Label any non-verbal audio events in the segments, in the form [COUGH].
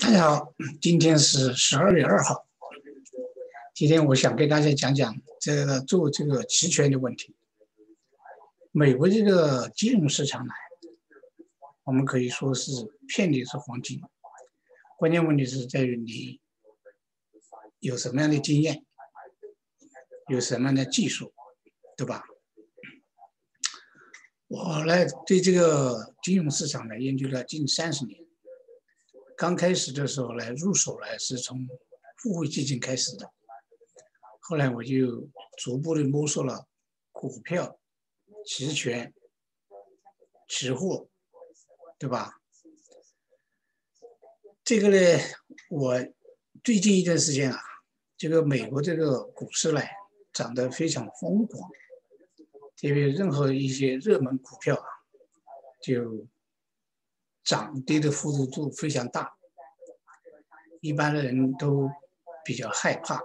大家好，今天是十二月二号。今天我想给大家讲讲这个做这个期权的问题。美国这个金融市场呢，我们可以说是遍地是黄金。关键问题是在于你有什么样的经验，有什么样的技术，对吧？我呢对这个金融市场呢研究了近三十年。刚开始的时候呢，入手呢是从付费基金开始的，后来我就逐步的摸索了股票、期权、期货，对吧？这个呢，我最近一段时间啊，这个美国这个股市呢涨得非常疯狂，特别任何一些热门股票啊，就。涨跌的幅度都非常大，一般的人都比较害怕，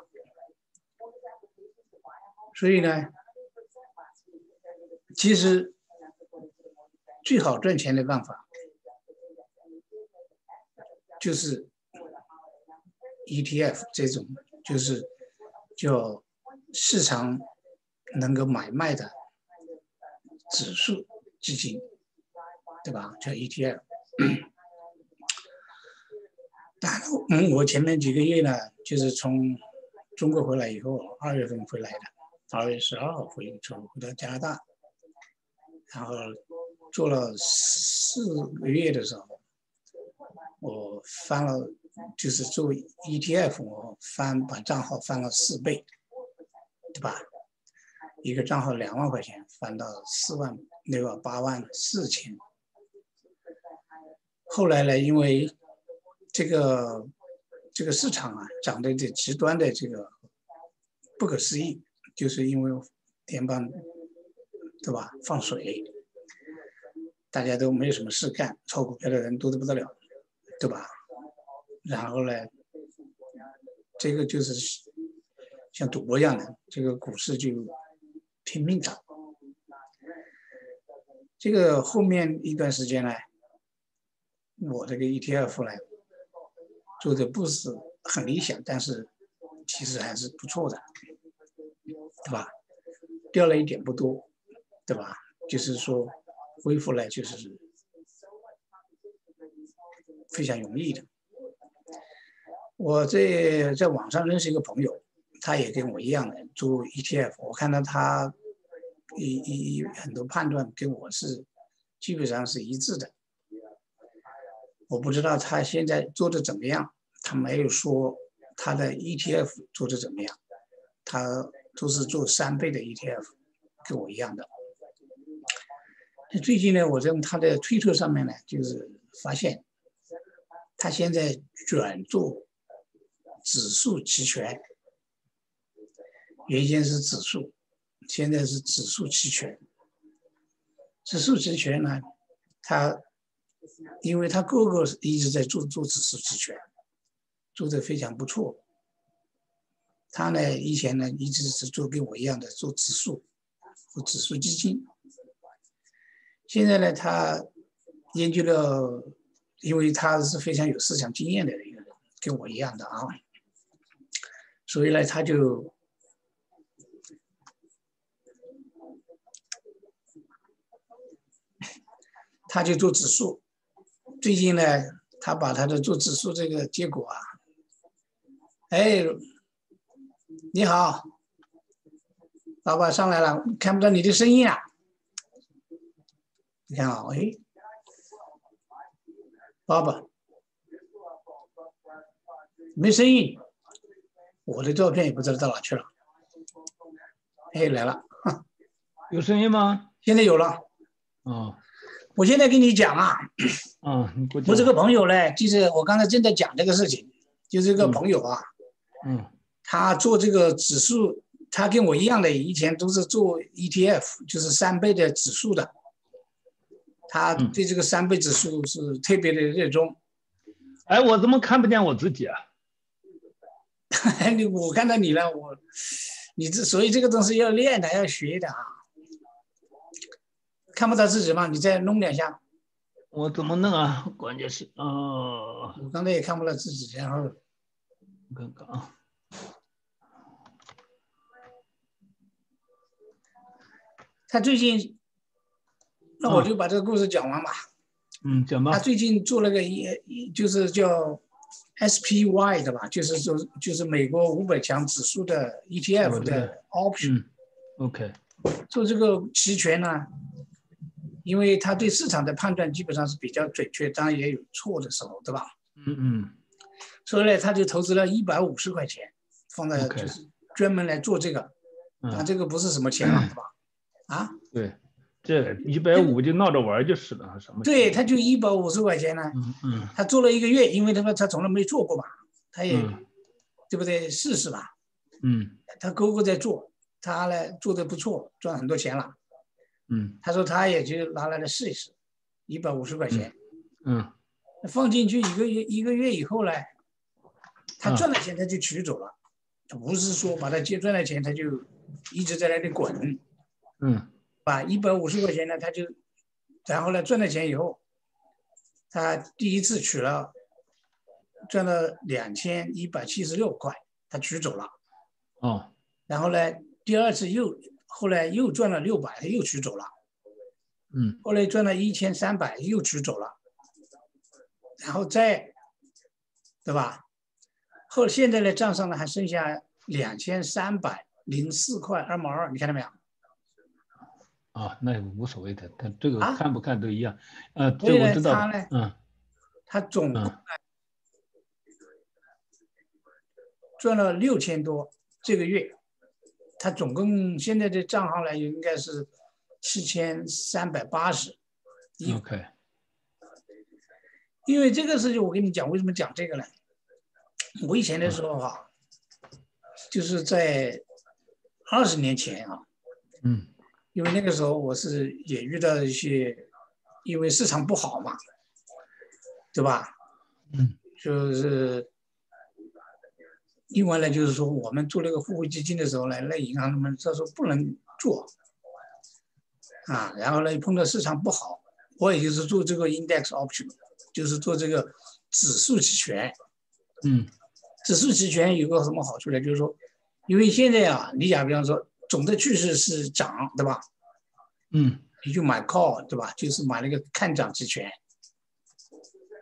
所以呢，其实最好赚钱的办法就是 ETF 这种，就是叫市场能够买卖的指数基金，对吧？叫 ETF。但嗯，我前面几个月呢，就是从中国回来以后，二月份回来的，二月十二号回从回到加拿大，然后做了四个月的时候，我翻了，就是做 ETF，我翻把账号翻了四倍，对吧？一个账号两万块钱翻到四万那个八万四千。后来呢，因为这个这个市场啊涨得这极端的这个不可思议，就是因为联邦对吧放水，大家都没有什么事干，炒股票的人多得不得了，对吧？然后呢，这个就是像赌博一样的，这个股市就拼命涨。这个后面一段时间呢。我这个 ETF 呢，做的不是很理想，但是其实还是不错的，对吧？掉了一点不多，对吧？就是说恢复呢，就是非常容易的。我在在网上认识一个朋友，他也跟我一样的做 ETF，我看到他一一很多判断跟我是基本上是一致的。我不知道他现在做的怎么样，他没有说他的 ETF 做的怎么样，他都是做三倍的 ETF，跟我一样的。最近呢，我在他的推特上面呢，就是发现他现在转做指数期权，原先是指数，现在是指数期权。指数期权呢，他。因为他哥哥一直在做做指数期权，做的非常不错。他呢以前呢一直是做跟我一样的做指数和指数基金。现在呢他研究了，因为他是非常有市场经验的一个人，跟我一样的啊，所以呢他就他就做指数。最近呢，他把他的做指数这个结果啊，哎，你好，老板上来了，看不到你的声音啊，你看啊，哎，爸爸，没声音，我的照片也不知道到哪去了，哎，来了，有声音吗？现在有了，哦。我现在跟你讲啊，嗯，我这个朋友呢，就是我刚才正在讲这个事情，就这个朋友啊，嗯，他做这个指数，他跟我一样的，以前都是做 ETF，就是三倍的指数的，他对这个三倍指数是特别的热衷。哎，我怎么看不见我自己啊？[LAUGHS] 你我看到你了，我，你这所以这个东西要练的，要学的啊。看不到自己吗？你再弄两下。我怎么弄啊？关键是啊，我刚才也看不到自己，然后我看看啊，他最近，那我就把这个故事讲完吧。嗯，讲吧他。最近做了个一一就是叫 SPY 的吧，就是说就是美国五百强指数的 ETF 的 option。嗯，OK，做这个期权呢，因为他对市场的判断基本上是比较准确，当然也有错的时候，对吧？嗯嗯所以呢，他就投资了一百五十块钱，放在就是专门来做这个，啊，嗯，这个不是什么钱了，对吧？啊，对，这一百五就闹着玩儿就是了，什么？对，他就一百五十块钱呢，嗯嗯他做了一个月，因为他说他从来没做过嘛，他也、嗯对不对？试试吧。嗯他哥哥在做，他呢做的不错，赚很多钱了。嗯。他说他也就拿来了试一试，一百五十块钱。嗯。放进去一个月一个月以后呢，他啊赚了钱他就取走了，他不是说把他接赚了钱他就一直在那里滚，嗯。把一百五十块钱呢他就，然后呢赚了钱以后，他第一次取了，赚了两千一百七十六块，他取走了，哦。然后呢第二次又后来又赚了六百，他又取走了，嗯后来赚了一千三百又取走了，然后再，对吧？后现在的账上呢还剩下两千三百零四块二毛二，你看到没有？啊，那也无所谓的，他这个啊看不看都一样。呃，所以呢这我知道他呢。嗯他总共嗯赚了六千多，这个月，他总共现在的账号呢应该是七千三百八十。一，OK，因为这个事情，我跟你讲，为什么讲这个呢？我以前的时候哈、就是在二十年前啊，嗯因为那个时候我是也遇到一些，因为市场不好嘛，对吧？嗯就是另外呢，就是说我们做那个互惠基金的时候呢，那银行他们他说不能做啊，然后呢碰到市场不好，我也就是做这个 index option，就是做这个指数期权。嗯指数期权有个什么好处呢？就是说，因为现在啊，你假比方说总的趋势是涨，对吧？嗯你就买 call，对吧？就是买那个看涨期权，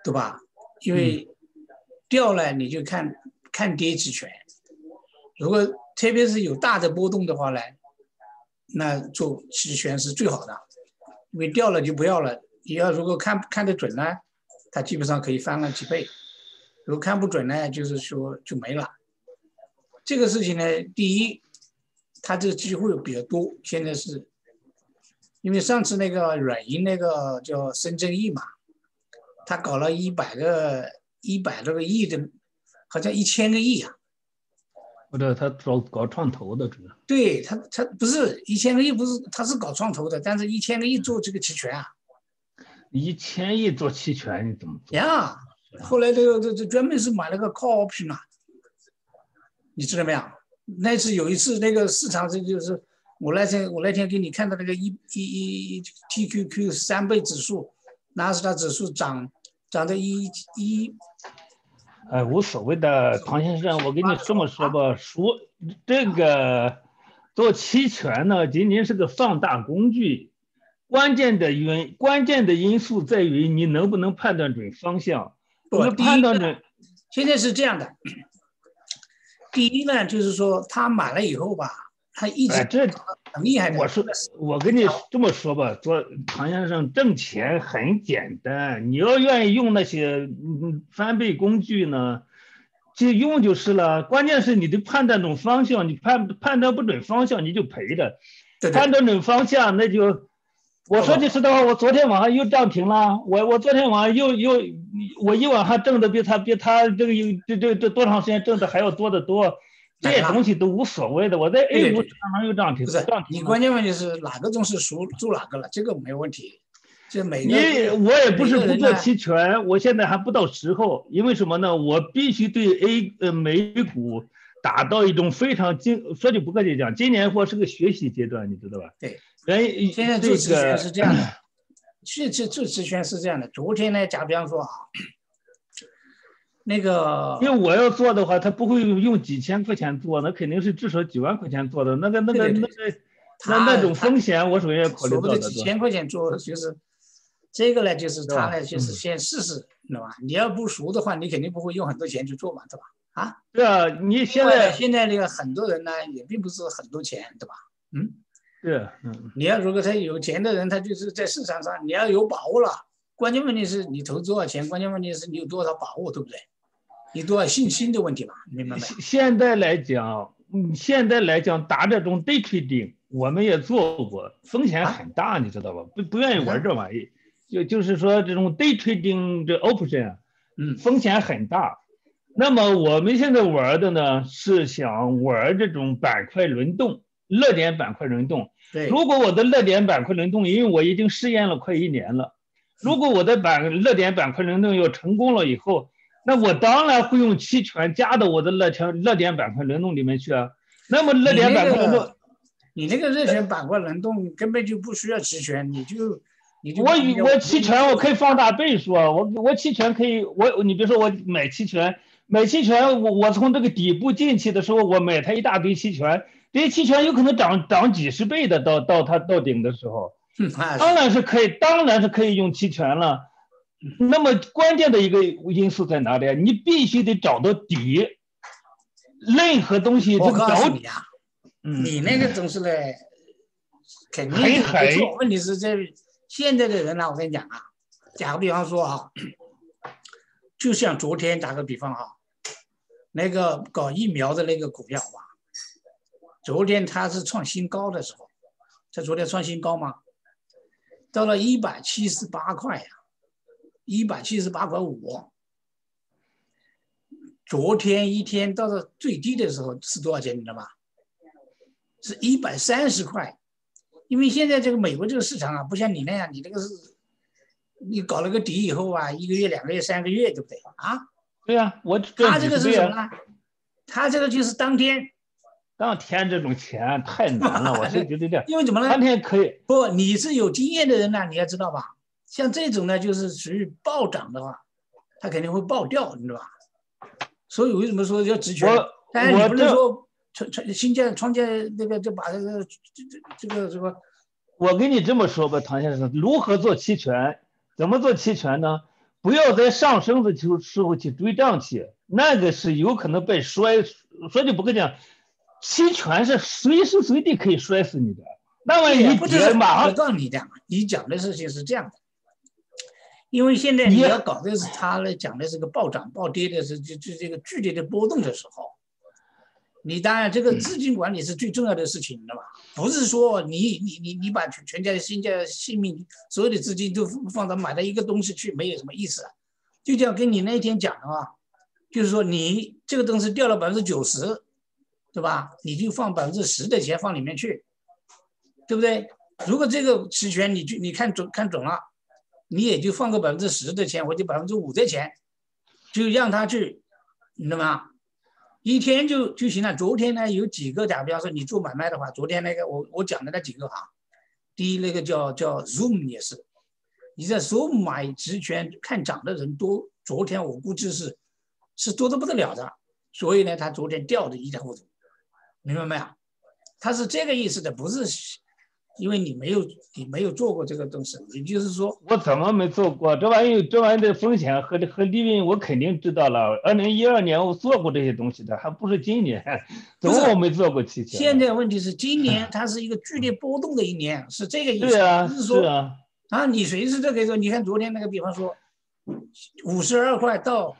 对吧？因为掉了你就看看跌期权。如果特别是有大的波动的话呢，那做期权是最好的，因为掉了就不要了。你要如果看看得准呢，它基本上可以翻了几倍；如果看不准呢，就是说就没了。这个事情呢，第一，它这个机会比较多，现在是因为上次那个软银那个叫深圳亿嘛，他搞了一百个一百多个亿的，好像一千个亿啊。或者他搞搞创投的主要。对他，他不是一千个亿，不是他是搞创投的，但是一千个亿做这个期权啊一千亿做期权，你怎么做？呀。后来这个这这专门是买了个 call option 啊，你知道没有？那次有一次那个市场这就是我那天我那天给你看到那个一一一 TQQ 三倍指数，纳斯达指数涨涨到一一哎，无所谓的，唐先生，我跟你这么说吧，说这个做期权呢，仅仅是个放大工具，关键的因关键的因素在于你能不能判断准方向。不你第一个判断准，现在是这样的，第一呢，就是说他买了以后吧，他一直哎，这很厉害的。我说，我跟你这么说吧，做唐先生挣钱很简单，你要愿意用那些嗯翻倍工具呢，就用就是了。关键是你的判断准方向，你判判断不准方向你就赔的。对对判断准方向那就，我说句实在话，我昨天晚上又涨停了，我我昨天晚上又又我一晚上挣的比他比他这个有这这这多长时间挣的还要多得多。这些东西都无所谓的，我在 A 股市场上又涨停，不是涨停你关键问题是哪个公司属做哪个了，这个没问题。这每个你我也不是不做期权，我现在还不到时候，因为什么呢？我必须对 A 呃美股达到一种非常精，说句不客气讲，今年或是个学习阶段，你知道吧？对，原因现在做期权是这样的，去去做期权是这样的。昨天呢，假比方说啊，那个因为我要做的话，他不会用几千块钱做，那肯定是至少几万块钱做的。那个那个那个那那种风险，我首先要考虑到的。几千块钱做就是这个呢，就是他呢，就是先试试，知道吧？你要不熟的话，你肯定不会用很多钱去做嘛，对吧？啊？对啊，你现在现在那个很多人呢，也并不是很多钱，对吧？嗯。对，嗯，你要如果他有钱的人，他就是在市场上，你要有把握了。关键问题是你投多少钱，关键问题是你有多少把握，对不对？你多少信心的问题嘛，[LAUGHS] 明白没？现在来讲，嗯，现在来讲打这种 day trading，我们也做过，风险很大，你知道吧？不不愿意玩这玩意，就就是说这种 day trading 这 option，嗯，风险很大。那么我们现在玩的呢，是想玩这种板块轮动。热点板块轮动，对，如果我的热点板块轮动，因为我已经试验了快一年了，如果我的板热点板块轮动要成功了以后，那我当然会用期权加到我的热权热点板块轮动里面去啊。那么热点板块轮动，你那个热点板块轮动根本就不需要期权，你就你就我我期权我可以放大倍数啊，我我期权可以我你比如说我买期权买期权，我我从这个底部进去的时候，我买它一大堆期权。这些期权有可能涨涨几十倍的，到到它到顶的时候，[LAUGHS] 当然是可以，当然是可以用期权了。那么关键的一个因素在哪里啊？你必须得找到底。任何东西我告诉你啊，你那个总是呢，肯定没错。问题是这现在的人呢，我跟你讲啊，打个比方说啊，就像昨天打个比方啊，那个搞疫苗的那个股票吧。昨天它是创新高的时候，在昨天创新高嘛？到了一百七十八块呀，一百七十八块五。昨天一天到了最低的时候是多少钱？你知道吗？是一百三十块。因为现在这个美国这个市场啊，不像你那样，你这个是，你搞了个底以后啊，一个月、两个月、三个月，对不对啊？对呀，我他这个是什么呢？他这个就是当天。当天这种钱太难了，我是觉得这样。因为怎么呢？当天可以不？你是有经验的人呢，你要知道吧？像这种呢，就是属于暴涨的话，它肯定会暴掉，你知道吧？所以为什么说要直权？但是你不能说创创新建创建那个就把这个这这这个什么？我跟你这么说吧，唐先生，如何做期权？怎么做期权呢？不要在上升的时候时候去追涨去，那个是有可能被摔。说句不客气讲。期权是随时随地可以摔死你的，那么你不是马上。我告诉你讲，你讲的事情是这样的，因为现在你要搞的是他来讲的是个暴涨暴跌的是就就这个剧烈的波动的时候，你当然这个资金管理是最重要的事情，知道吧？不是说你你你你把全全家的身家性命所有的资金都放到买到一个东西去，没有什么意思。就像跟你那天讲的话，就是说你这个东西掉了百分之九十。对吧？你就放百分之十的钱放里面去，对不对？如果这个期权你就你看准看准了，你也就放个百分之十的钱或者百分之五的钱，就让他去，你知道吗？一天就就行了。昨天呢有几个假，比方说你做买卖的话，昨天那个我我讲的那几个哈，第一那个叫叫 Zoom 也是，你在 Zoom 买期权看涨的人多，昨天我估计是是多的不得了的，所以呢他昨天掉的一塌糊涂。明白没有？他是这个意思的，不是因为你没有你没有做过这个东西，也就是说，我怎么没做过这玩意？这玩意的风险和和利润我肯定知道了。二零一二年我做过这些东西的，还不是今年，怎么我没做过期权？现在问题是今年 [LAUGHS] 它是一个剧烈波动的一年，是这个意思。对啊，是说啊，啊，你随时都可以说，你看昨天那个，比方说五十二块到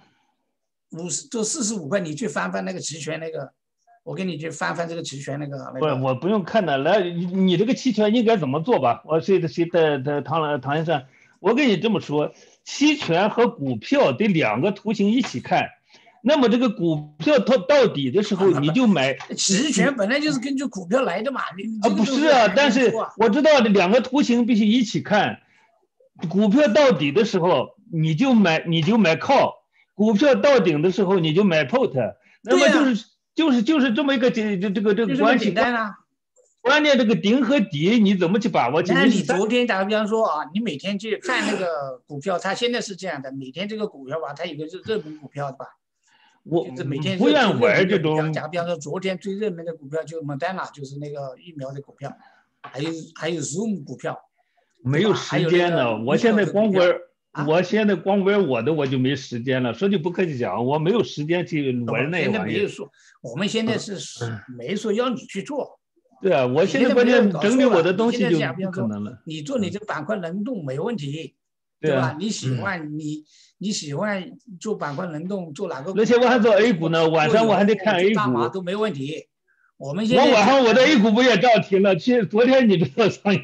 五十就四十五块，你去翻翻那个期权那个。我给你去翻翻这个期权那个。不是，我不用看的。来，你你这个期权应该怎么做吧？我谁谁的的唐唐先生，我跟你这么说，期权和股票得两个图形一起看。那么这个股票它到底的时候，你就买。[LAUGHS] 期权本来就是根据股票来的嘛。啊，不是啊，但是我知道这两个图形必须一起看。股票到底的时候，你就买你就买 call；股票到顶的时候，你就买 put。那么就是。就是就是这么一个这这这个这个关系，简单啊，关键这个顶和底你怎么去把握？那你昨天打个比方说啊，你每天去看那个股票，它现在是这样的，每天这个股票吧，它有个热热门股票，对吧？我每天不愿玩这种。打个比方说，昨天最热门的股票就莫丹娜，就是那个疫苗的股票，还有还有 Zoom 股票。没有时间了，我现在光玩，我现在光玩我的，我就没时间了。说句不客气讲，我没有时间去玩那玩意。现在没有说，我们现在是没说要你去做。对啊，我现在关键整理我的东西就不可能了。你做你这个板块轮动没问题，对吧？你喜欢你你喜欢做板块轮动做哪个？而且我还做 A 股呢，晚上我还得看 A 股，都没问题。我们现在我晚上我的 A 股不也涨停了？其实昨天你知道创业，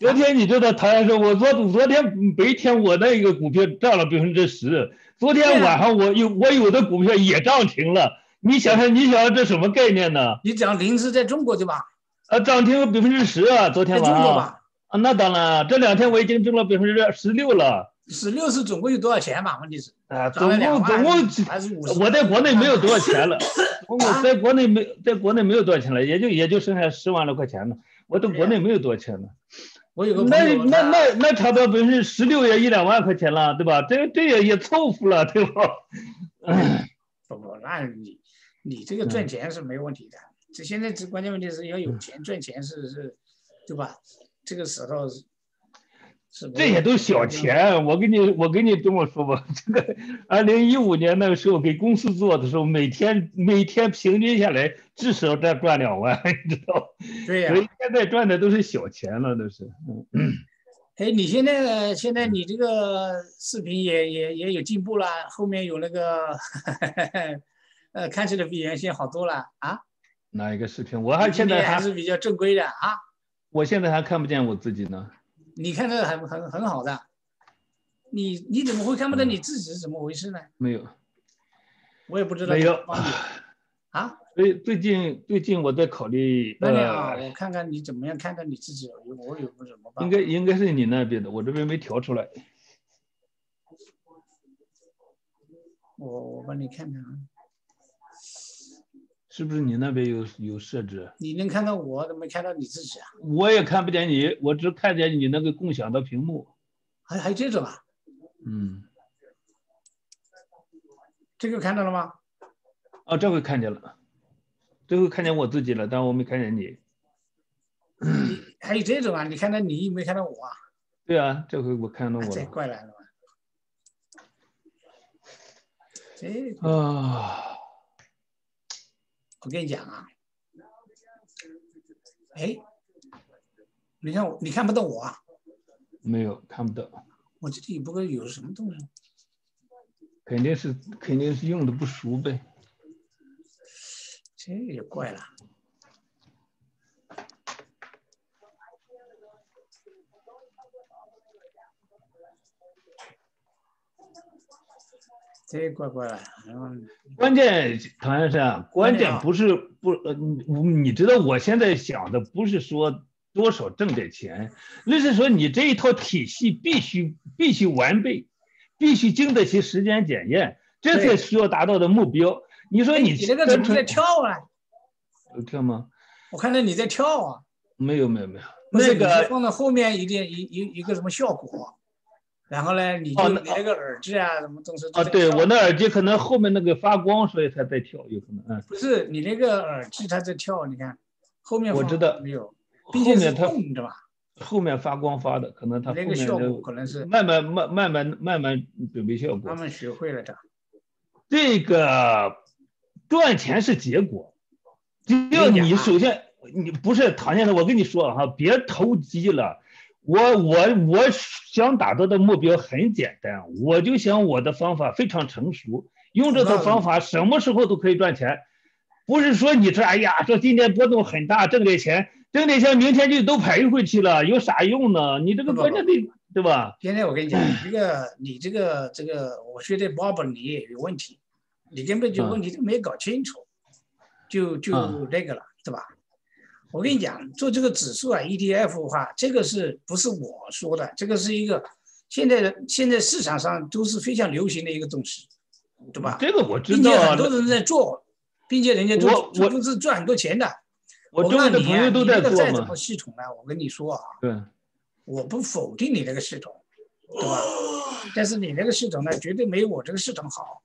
昨天你知道唐先生，我昨昨天白天我那个股票涨了百分之十，昨天晚上我有我有的股票也涨停了。你想想，你想想这什么概念呢？你讲零是在中国对吧？啊，涨停百分之十啊！昨天晚上啊，那当然，这两天我已经挣了百分之十六了。十六是总共有多少钱嘛？问题是啊，总共总共我在国内没有多少钱了，[LAUGHS] 我在国内没在国内没有多少钱了，也就也就剩下十万来块钱了。我在国内没有多少钱了。我有个那那那那差不多百分之十六也一两万块钱了，对吧？这这也也凑合了，对吧？不不，那你。你这个赚钱是没问题的，这现在这关键问题是要有钱赚钱是是，对吧？这个时候是，这些都小钱。我跟你我跟你这么说吧，这个二零一五年那个时候给公司做的时候，每天每天平均下来至少在赚两万，[LAUGHS] 你知道对呀。所以现在赚的都是小钱了，都是。嗯。哎，你现在现在你这个视频也也也有进步了，后面有那个。呃，看起来比原先好多了啊！哪一个视频？我还现在还是比较正规的啊！我现在还看不见我自己呢。你看这个很很很好的，你你怎么会看不到你自己是怎么回事呢？没有，我也不知道。没有啊？最最近最近我在考虑。那我看看你怎么样看看你自己，我有个什么办法？应该应该是你那边的，我这边没调出来。我我帮你看看啊。是不是你那边有有设置？你能看到我，怎么没看到你自己啊？我也看不见你，我只看见你那个共享的屏幕。还还有这种啊？嗯。这个看到了吗？啊，这回看见了，这回看见我自己了，但我没看见你。你还有这种啊？你看到你没看到我啊？对啊，这回我看到我了。这怪来了吧？[LAUGHS] 这啊。我跟你讲啊，哎，你看我，你看不到我啊？没有，看不到。我这里不会有什么东西？肯定是，肯定是用的不熟呗。这也怪了。这怪怪的，关键唐先生，关键不是不呃，你你知道我现在想的不是说多少挣点钱，那是说你这一套体系必须必须完备，必须经得起时间检验，这才需要达到的目标。你说你你那个怎么在跳啊？有跳吗？我看到你在跳啊。没有没有没有，那个放到后面一点一一一个什么效果？然后呢，你就你那个耳机啊，什么东西？啊，对我那耳机可能后面那个发光，所以它在跳，有可能。嗯，不是你那个耳机它在跳，你看后面我知道没有，后面它？后面发光发的，可能它那个效果可能是慢慢慢慢慢慢慢准备效果。慢慢学会了的。这个赚钱是结果，只要你首先你不是唐先生，我跟你说哈，别投机了。我我我想达到的目标很简单，我就想我的方法非常成熟，用这套方法什么时候都可以赚钱，不是说你这哎呀，说今天波动很大，挣点钱，挣点钱，明天就都赔回去了，有啥用呢？你这个关键得对吧？现在我跟你讲，这个你这个这个，我觉得 Bob 你也有问题，你根本就问题都没搞清楚，就就那个了，对吧？我跟你讲，做这个指数啊，ETF 的话，这个是不是我说的？这个是一个现在的现在市场上都是非常流行的一个东西，对吧？这个我知道，并且很多人在做，并且人家都都是赚很多钱的。我周围的朋友都在怎么。系统呢？我跟你说啊，对，我不否定你那个系统，对吧？但是你那个系统呢，绝对没有我这个系统好。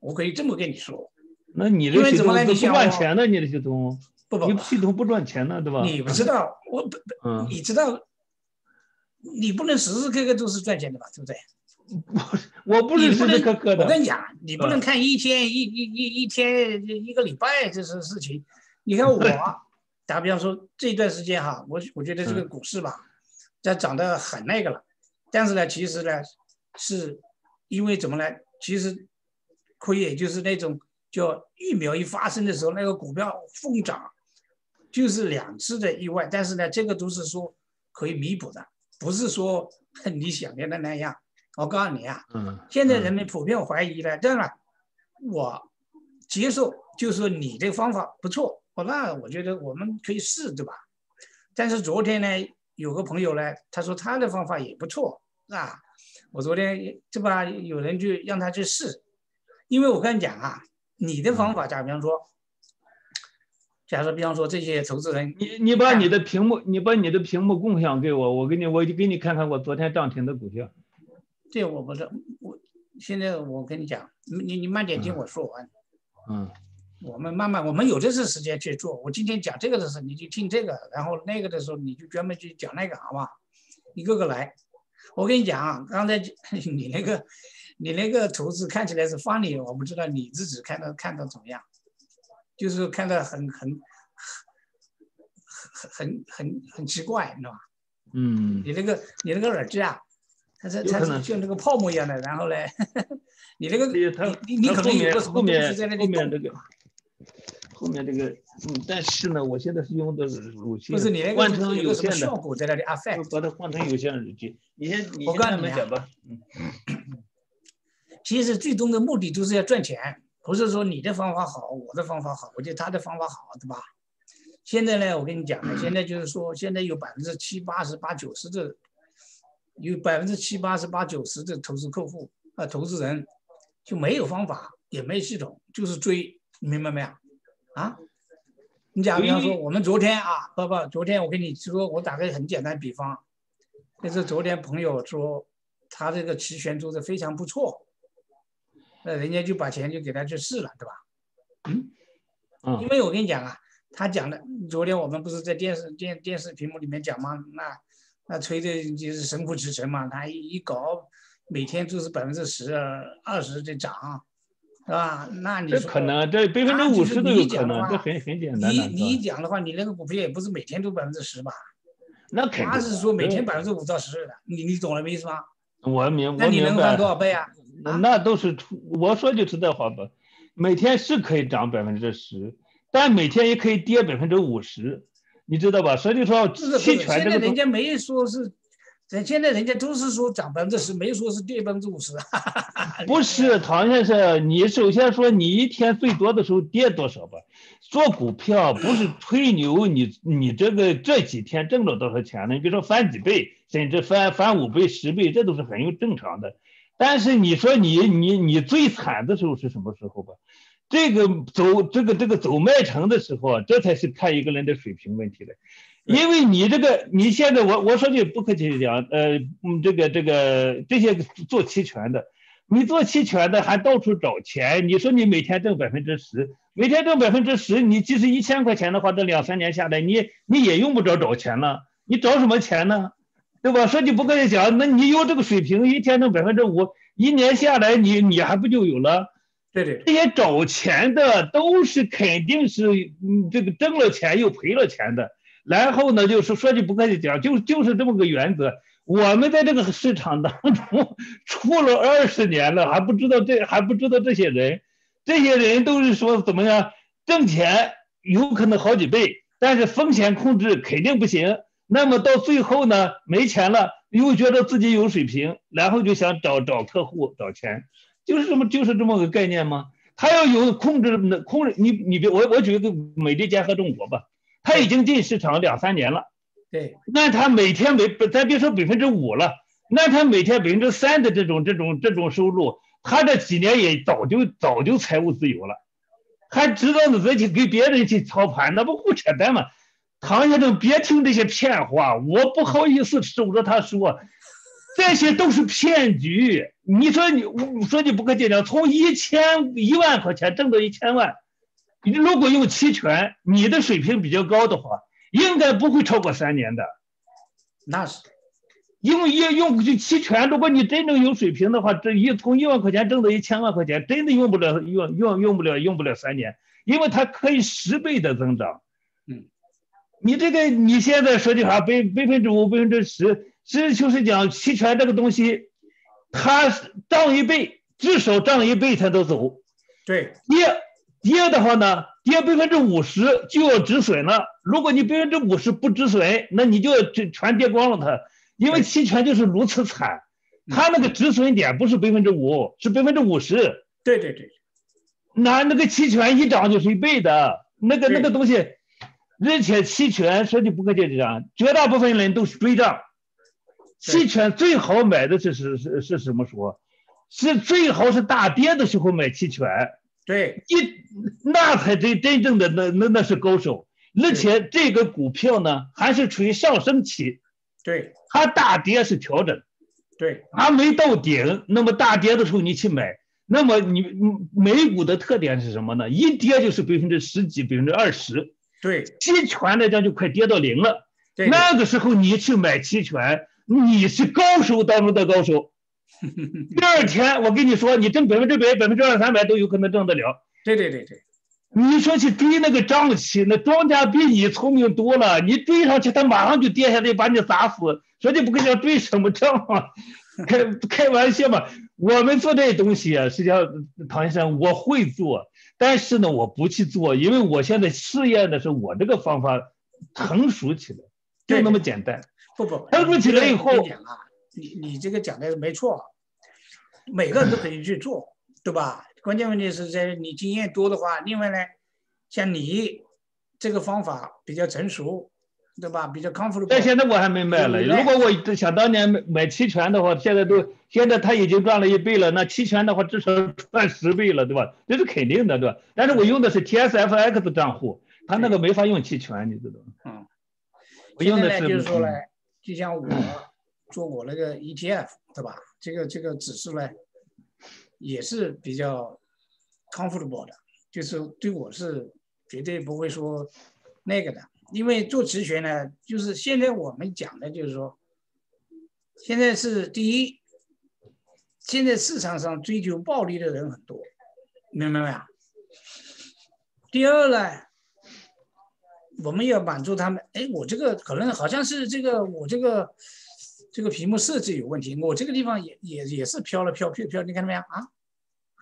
我可以这么跟你说，那你因为怎的系统都不赚钱的，你的系统，不不你系统不赚钱呢，对吧？你不知道，我不，嗯，你知道，你不能时时刻刻都是赚钱的吧？对不对？我不是时你不能时刻刻的。我跟你讲，你不能嗯看一天一一一一天一个礼拜这是事情。你看 [LAUGHS] 我，打比方说这段时间哈，我我觉得这个嗯股市吧，它涨得很那个了，但是呢，其实呢，是因为怎么呢？其实亏也就是那种叫疫苗一发生的时候，那个股票疯涨，就是两次的意外，但是呢，这个都是说可以弥补的，不是说 [LAUGHS] 你想象的那样。我告诉你啊，嗯，现在人们普遍怀疑了，当然我接受，就是说你这个方法不错，我，那我觉得我们可以试，对吧？但是昨天呢，有个朋友呢，他说他的方法也不错，啊，我昨天对吧，有人就让他去试，因为我跟你讲啊，你的方法，假比方说，假设比方说这些投资人，你你把你的屏幕，你把你的屏幕共享给我，我给你，我就给你看看我昨天涨停的股票。这我不是我，现在我跟你讲，你你慢点听我说完。嗯我们慢慢，我们有这次时间去做。我今天讲这个的时候，你就听这个，然后那个的时候，你就专门去讲那个，好吧？一个个来。我跟你讲啊，刚才 [LAUGHS] 你那个，你那个投资看起来是 funny，我不知道你自己看到看到怎么样，就是看到很很很很很很奇怪，你知道吧？嗯，你那个你那个耳机啊，它是它是就那个泡沫一样的，然后嘞，[LAUGHS] 你那个你你你可能有它后面个什么东后面西在那里动后面这个后面这个，嗯，但是呢，我现在是用的不是你那个换成有线个什么效的，果在那里我 affect。把它换成有线耳机。你先你先我告诉你啊慢慢讲吧。嗯其实最终的目的都是要赚钱，不是说你的方法好，我的方法好，我觉得他的方法好，对吧？现在呢，我跟你讲呢，现在就是说，现在有百分之七八十、八九十的，有百分之七八十、八九十的投资客户啊、投资人就没有方法，也没系统，就是追，你明白没有？啊？你假比方说，我们昨天啊，不不，昨天我跟你说，我打个很简单比方，就是昨天朋友说他这个期权做的非常不错，那人家就把钱就给他去试了，对吧？嗯因嗯为我跟你讲啊，他讲的，昨天我们不是在电视电电视屏幕里面讲吗？那那吹的就是神乎其神嘛，他一一搞，每天就是百分之十、二十的涨，是吧？那你说这可能这百分之五十都你有可能，讲的话这很很简单。你你讲的话，你那个股票也不是每天都百分之十吧？那肯定他是说每天对百分之五到十的，你你懂了没意思吗？我明白你能翻多。少倍啊？那那都是出，我说句实在话吧，每天是可以涨百分之十，但每天也可以跌百分之五十，你知道吧？所以说现在权这个东人家没说是，人现在人家都是说涨百分之十，没说是跌百分之五十。不是唐先生，你首先说你一天最多的时候跌多少吧？做股票不是 [CLEARS THROAT] 吹牛，你你这个这几天挣了多少钱呢？你比如说翻几倍，甚至翻翻五倍、十倍，这都是很有正常的。但是你说你你你最惨的时候是什么时候吧？这个走这个这个走麦城的时候啊，这才是看一个人的水平问题的。因为你这个你现在我我说句不客气的讲，呃，嗯，这个这个这些做期权的。你做期权的还到处找钱，你说你每天挣百分之十，每天挣百分之十，你即使一千块钱的话，这两三年下来，你你也用不着找钱了，你找什么钱呢？对吧？说句不客气讲，那你有这个水平，一天挣百分之五，一年下来你你还不就有了？对对这些找钱的都是肯定是嗯这个挣了钱又赔了钱的，然后呢就是说句不客气讲，就就是这么个原则。我们在这个市场当中出了二十年了，还不知道这还不知道这些人，这些人都是说怎么样挣钱有可能好几倍，但是风险控制肯定不行。那么到最后呢，没钱了，又觉得自己有水平，然后就想找找客户找钱，就是这么就是这么个概念吗？他要有控制能控制你你别我我举一个美的坚合中国吧，他已经进市场两三年了。对，那他每天每咱别说百分之五了，那他每天百分之三的这种这种这种收入，他这几年也早就早就财务自由了，还知道自己给别人去操盘，那不胡扯淡吗？唐先生别听这些骗话，我不好意思守着他说，这些都是骗局。你说你，我说你不客气的，从一千一万块钱挣到一千万，你如果用期权，你的水平比较高的话，应该不会超过三年的。那是。用用用去期权，如果你真正有水平的话，这一从一万块钱挣到一千万块钱，真的用不了用用用不了用不了三年，因为它可以十倍的增长。嗯，你这个你现在说句话，百百分之五百分之十，实就是讲期权这个东西，它涨一倍，至少涨一倍才能走。对，跌跌的话呢，跌百分之五十就要止损了。如果你百分之五十不止损，那你就要全全跌光了它。因为期权就是如此惨，它那个止损点不是百分之五，是百分之五十。对对对，那那个期权一涨就是一倍的，那个那个东西，而且期权说句不客气的讲，绝大部分人都是追涨。期权最好买的是是是是什么时候？是最好是大跌的时候买期权。对，一那才真真正的那那那是高手，而且这个股票呢还是处于上升期。对。它大跌是调整，对，还没到顶。那么大跌的时候你去买，那么你美股的特点是什么呢？一跌就是百分之十几、百分之二十。对，期权来讲就快跌到零了。对，那个时候你去买期权，你是高手当中的高手。[LAUGHS] 第二天我跟你说，你挣百分之百、百分之二三百都有可能挣得了。对对对对。你说去追那个涨期，那庄家比你聪明多了。你追上去，他马上就跌下来，把你砸死。说你不跟人追什么账啊？[LAUGHS] 开开玩笑嘛。我们做这东西啊，实际上唐先生我会做，但是呢，我不去做，因为我现在试验的是我这个方法成熟起来，就那么简单。不不，成熟起来以后，你你这个讲的没错，每个人都可以去做，对吧？关键问题是在你经验多的话，另外呢，像你这个方法比较成熟，对吧？比较康复的。但现在我还没卖了。如果我想当年买买期权的话，现在都现在他已经赚了一倍了。那期权的话至少赚十倍了，对吧？这是肯定的，对吧？但是我用的是 TSFX 账户，他那个没法用期权，你知道吗？嗯。我用的是。就是说呢，就像我做我那个 ETF，对吧？这个这个指数呢。也是比较 comfortable 的，就是对我是绝对不会说那个的，因为做期权呢，就是现在我们讲的就是说，现在是第一，现在市场上追求暴利的人很多，明白没有？第二呢，我们要满足他们，哎，我这个可能好像是这个我这个。这个屏幕设置有问题，我这个地方也也也是飘了飘飘飘，你看到没有啊？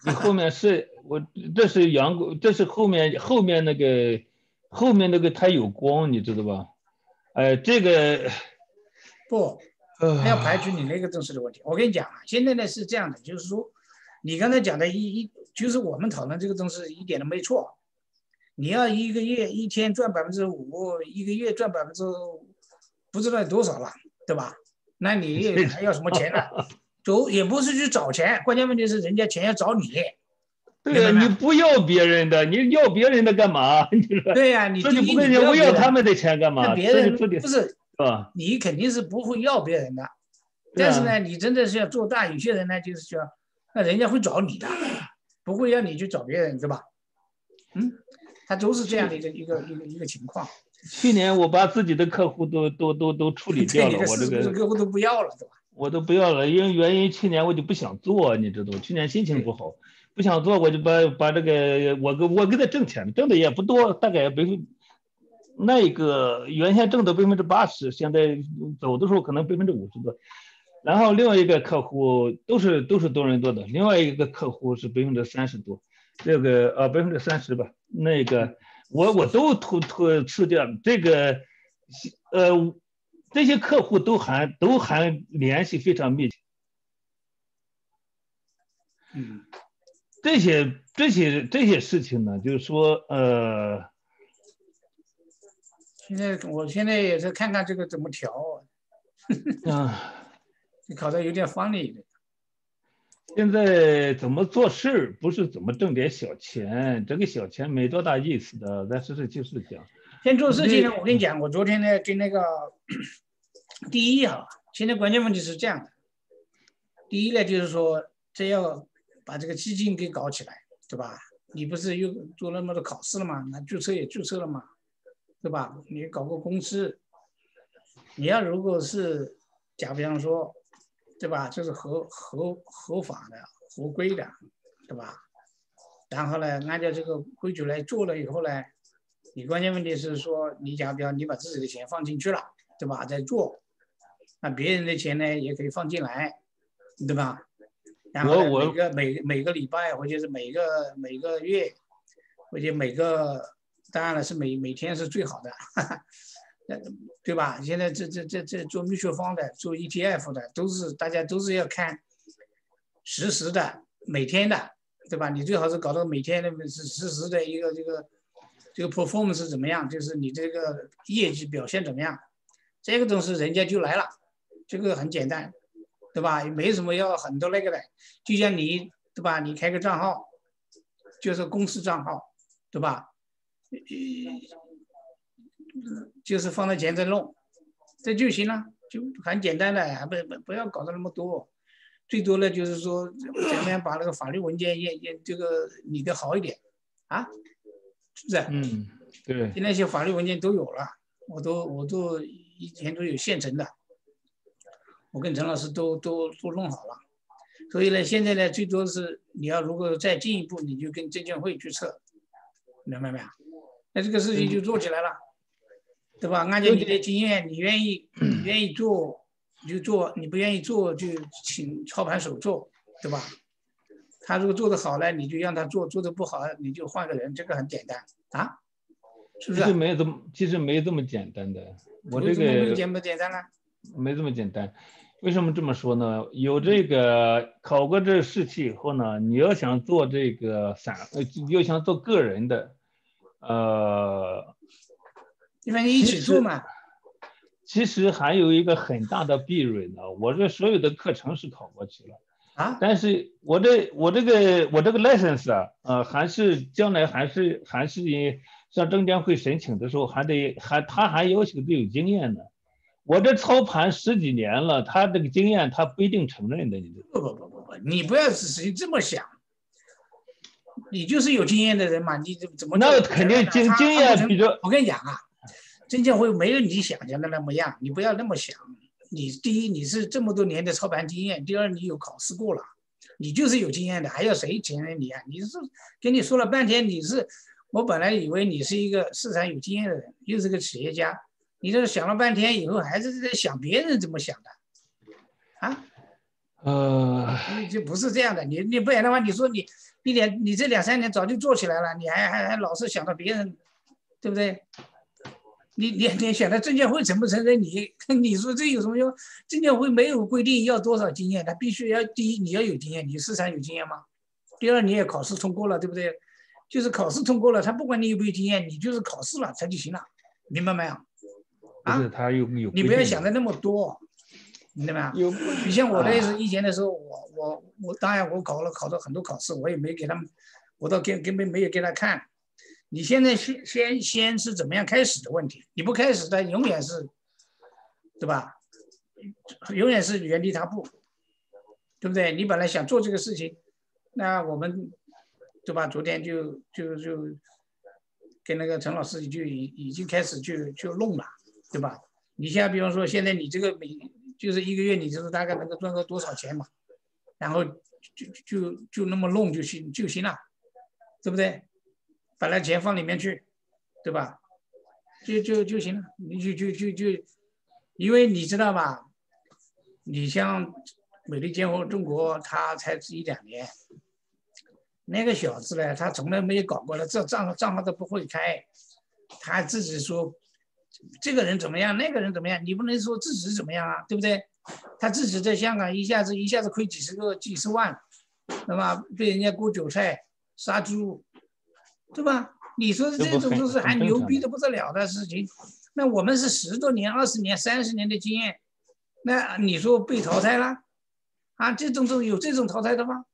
你后面是我这是阳光，这是后面后面那个后面那个它有光，你知道吧？哎，这个不，要排除你那个正式的问题。我跟你讲啊，现在呢是这样的，就是说你刚才讲的一一就是我们讨论这个东西一点都没错。你要一个月一天赚百分之五，一个月赚百分之不知道多少了，对吧？那你还要什么钱呢？[LAUGHS] 走也不是去找钱，关键问题是人家钱要找你。对呀，你不要别人的，你要别人的干嘛？[LAUGHS] 你说对呀，你你不跟人要他们的钱干嘛？别人不是是吧？你肯定是不会要别人的，但是呢，你真的是要做大。有些人呢，就是说，那人家会找你的，不会让你去找别人，对吧？嗯，他都是这样的一个一个一个一个情况。去年我把自己的客户都都都都处理掉了，我这个客户都不要了，对吧？我都不要了，因为原因去年我就不想做，你知道去年心情不好，不想做，我就把把这个我给我给他挣钱，挣的也不多，大概百分那个原先挣的百分之八十，现在走的时候可能百分之五十多。然后另外一个客户都是都是多人做的，另外一个客户是百分之三十多，这个呃百分之三十吧，那个。我我都突突吃掉这个，呃，这些客户都还都还联系非常密切，嗯，这些这些这些事情呢，就是说，呃，现在我现在也是看看这个怎么调，[LAUGHS] 啊，你考的有点方力的。现在怎么做事，不是怎么挣点小钱，这个小钱没多大意思的。但是这就是讲，先做事情呢，我跟你讲，我昨天呢跟那个第一哈，现在关键问题是这样的，第一呢就是说，这要把这个基金给搞起来，对吧？你不是又做那么多考试了吗？那注册也注册了嘛，对吧？你搞个公司，你要如果是假比方说，对吧？就是合合合法的、合规的，对吧？然后呢，按照这个规矩来做了以后呢，你关键问题是说，你假比方你把自己的钱放进去了，对吧？在做，那别人的钱呢也可以放进来，对吧？然后每个每每个礼拜或者是每个每个月，或者每个，当然了是每每天是最好的，对吧？现在这这这这做 mutual fund 的，做 ETF 的，都是大家都是要看实时的每天的，对吧？你最好是搞到每天的是实时的一个这个这个 performance 怎么样？就是你这个业绩表现怎么样？这个东西人家就来了，这个很简单。对吧？也没什么要很多那个的，就像你对吧？你开个账号，就是公司账号，对吧？就是放在前头弄，这就行了，就很简单的，不不不要搞得那么多，最多呢就是说怎么样把那个法律文件也也这个理得好一点啊，是不是？嗯，对。现在一些法律文件都有了，我都我都以前都有现成的。我跟陈老师都都都弄好了，所以呢，现在呢，最多是你要如果再进一步，你就跟证监会去测，明白没有？那这个事情就做起来了，对吧？按照你的经验，你愿意愿意做你就做，你不愿意做就请操盘手做，对吧？他如果做得好呢，你就让他做；做得不好，你就换个人，这个很简单啊，是不是？其实没有这么，其实没有这么简单的。我这个简不简单呢？没这么简单。为什么这么说呢？有这个考过这试期以后呢，你要想做这个散，呃，要想做个人的，呃，因为你一起做嘛。其实还有一个很大的壁垒呢。我这所有的课程是考过去了啊，但是我这我这个我这个 license 啊，呃，还是将来还是还是向证监会申请的时候还得还他还要求得有经验呢。我这操盘十几年了，他这个经验他不一定承认的。你不不不不不，你不要只是这么想，你就是有经验的人嘛，你怎么那肯定经经验比较我跟你讲啊，证监会没有你想象的那么样，你不要那么想。你第一你是这么多年的操盘经验，第二你有考试过了，你就是有经验的，还要谁承认你啊？你是跟你说了半天，你是我本来以为你是一个市场有经验的人，又是个企业家。你这想了半天以后，还是在想别人怎么想的，啊？呃，就不是这样的。你你不然的话，你说你一点，你这两三年早就做起来了，你还还还老是想到别人，对不对？你你你想到证监会承不承认你？[LAUGHS] 你说这有什么用？证监会没有规定要多少经验，他必须要第一你要有经验，你市场有经验吗？第二你也考试通过了，对不对？就是考试通过了，他不管你有没有经验，你就是考试了他就行了，明白没有？啊，他有有。你不要想的那么多，明白吗？有。你像我那时以前的时候，我我我当然我考了考了很多考试，我也没给他们，我倒根根本没有给他看。你现在先先先是怎么样开始的问题？你不开始，他永远是，对吧？永远是原地踏步，对不对？你本来想做这个事情，那我们，对吧？昨天就就就跟那个陈老师就已已经开始就就弄了。对吧？你像比方说，现在你这个每就是一个月，你就是大概能够赚个多少钱嘛？然后就就就那么弄就行就行了，对不对？把那钱放里面去，对吧？就就就行了，你就就就就，因为你知道吧？你像美利坚合中国，他才一两年，那个小子呢，他从来没有搞过了，这账账号都不会开，他自己说。这个人怎么样？那个人怎么样？你不能说自己怎么样啊，对不对？他自己在香港一下子一下子亏几十个几十万，对吧？被人家割韭菜、杀猪，对吧？你说这种都是还牛逼的不得了的事情。那我们是十多年、二十年、三十年的经验，那你说被淘汰了？啊，这种都有这种淘汰的吗？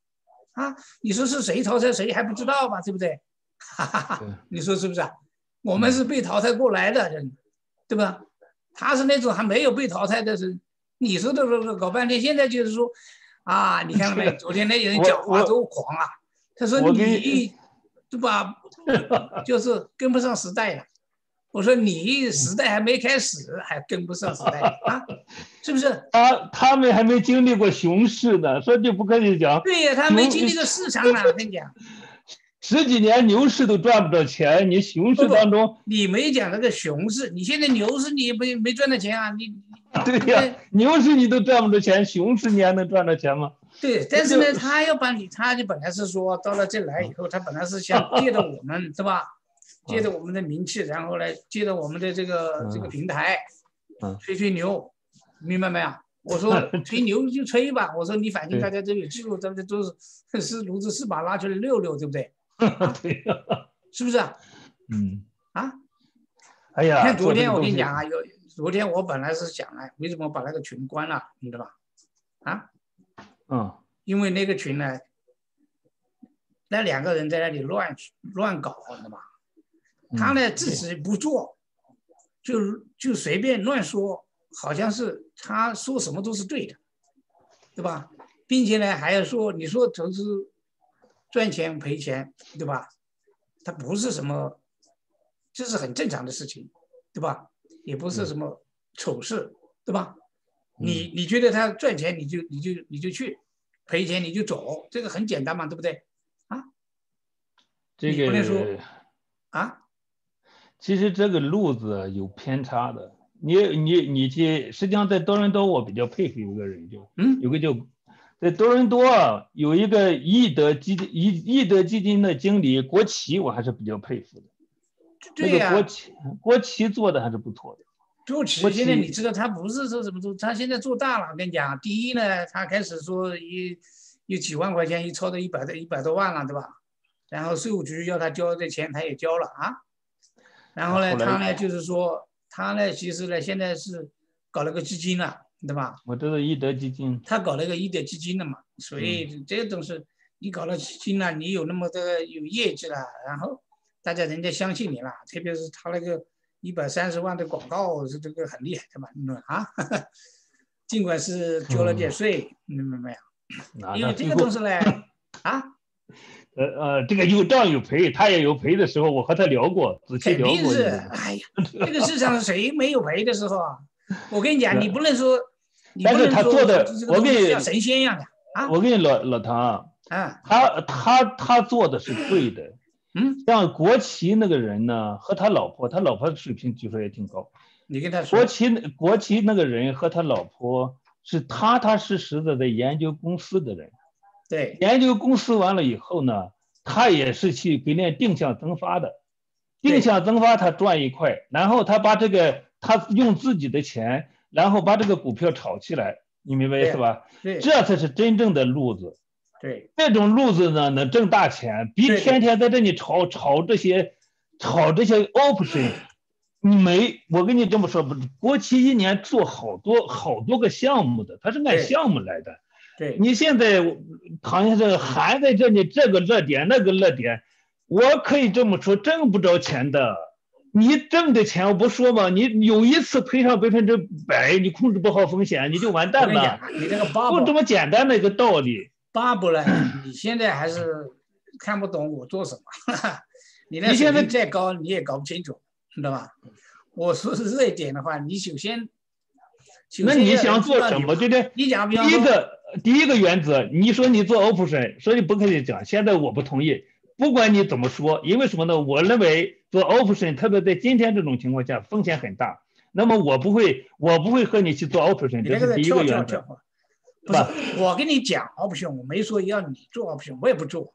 啊，你说是谁淘汰谁还不知道吧？对不对？哈哈哈，你说是不是啊？我们是被淘汰过来的人，对吧？他是那种还没有被淘汰的人。你说的说搞半天，现在就是说，啊，你看到没？昨天那些人讲话多狂啊！他说你，对吧？就是跟不上时代了。我说你时代还没开始，还跟不上时代啊？是不是？他他们还没经历过熊市呢，说句不客气讲。对呀，他没经历过市场呢，我跟你讲。[LAUGHS] 十几年牛市都赚不着钱，你熊市当中，你没讲那个熊市，你现在牛市你没没赚到钱啊？你 [LAUGHS] 对呀，牛市你都赚不着钱，熊市你还能赚到钱吗？对，但是呢，他要把你，他就本来是说到了这来以后，他本来是想 [LAUGHS] 借着我们，是吧？借着我们的名气，然后呢借着我们的这个这个平台，吹吹牛，明白没有？我说 [LAUGHS] 吹牛就吹吧，我说你反正大家都有记录，咱们都是是炉子是把拉出来溜溜，对不对？[LAUGHS] 对，[LAUGHS] 是不是？嗯啊，哎呀，看昨天我跟你讲啊，有昨天我本来是想哎，为什么把那个群关了，你知道吧？啊，嗯，因为那个群呢，那两个人在那里乱乱搞，你知道吧？他呢自己不做，就就随便乱说，好像是他说什么都是对的，对吧？并且呢还要说，你说投资。赚钱赔钱，对吧？它不是什么，这是很正常的事情，对吧？也不是什么丑事，对吧？你你觉得他赚钱，你就你就你就去，赔钱你就走，这个很简单嘛，对不对？啊？这个不能说啊。其实这个路子有偏差的，你你你去，实际上在多伦多，我比较佩服一个人，就嗯，有个叫。在多伦多有一个易德基金，易易德基金的经理国旗，我还是比较佩服的。对呀，国旗国旗做的还是不错的。国旗现在你知道他不是说怎么做，他现在做大了。我跟你讲，第一呢，他开始说一有几万块钱，一超到一百多一百多万了，对吧？然后税务局要他交的钱，他也交了啊。然后呢，他呢就是说，他呢其实呢现在是搞了个基金了。对吧？我这是易德基金，他搞了一个易德基金的嘛，所以这种是你搞了基金了，你有那么多有业绩了，然后大家人家相信你了，特别是他那个一百三十万的广告是这个很厉害的嘛，啊？[LAUGHS] 尽管是交了点税，明白没有？因为这个东西呢，[LAUGHS] 啊，呃呃，这个有赚有赔，他也有赔的时候，我和他聊过，仔细聊过。肯定是，哎呀，这个市场上谁没有赔的时候啊？我跟你讲，[LAUGHS] 你不能说，但是他做的，我跟你神仙一样的啊！我跟你老老唐啊，他他他做的是对的，嗯，像国旗那个人呢，和他老婆，他老婆的水平据说也挺高。你跟他说，国旗国旗那个人和他老婆是踏踏实实的在研究公司的人，对，研究公司完了以后呢，他也是去给人定向增发的，定向增发他赚一块，然后他把这个。他用自己的钱，然后把这个股票炒起来，你明白意思吧？对，这才是真正的路子。对，这种路子呢，能挣大钱，比天天在这里炒炒这些，炒这些 option，没。我跟你这么说，不，国企一年做好多好多个项目的，他是按项目来的。对，你现在好像是还在这里这个热点那个热点，我可以这么说，挣不着钱的。你挣的钱我不说嘛，你有一次赔上百分之百，你控制不好风险，你就完蛋了。你这个巴不这么简单的一个道理。巴布呢？你现在还是看不懂我做什么。[LAUGHS] 你那水平再高，你也搞不清楚，知道吧？我说是热一点的话，你首先，那你想做什么？对不对？你讲，第一个第一个原则，你说你做 option，所以不可以讲。现在我不同意。不管你怎么说，因为什么呢？我认为做 option，特别在今天这种情况下，风险很大。那么我不会，我不会和你去做 option，这是第一个原则。不是，我跟你讲 option，我没说要你做 option，我也不做，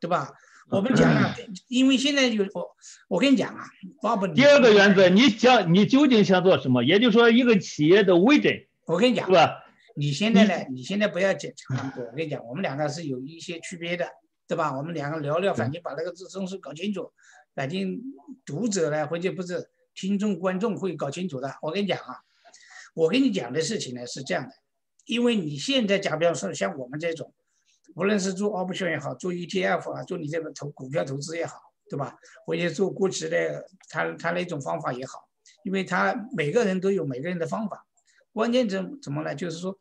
对吧？我们讲啊，因为现在就我，我跟你讲啊。第二个原则，你想你究竟想做什么？也就是说，一个企业的 vision，我跟你讲，是吧？你现在呢？你现在不要讲我跟你讲，我们两个是有一些区别的。对吧？我们两个聊聊，反正把那个字东西搞清楚，反正读者呢，或者不是听众、观众会搞清楚的。我跟你讲啊，我跟你讲的事情呢是这样的，因为你现在假比方说像我们这种，无论是做 option 也好，做 ETF 啊，做你这个投股票投资也好，对吧？或者做估值的，他他那种方法也好，因为他每个人都有每个人的方法。关键怎怎么呢？就是说，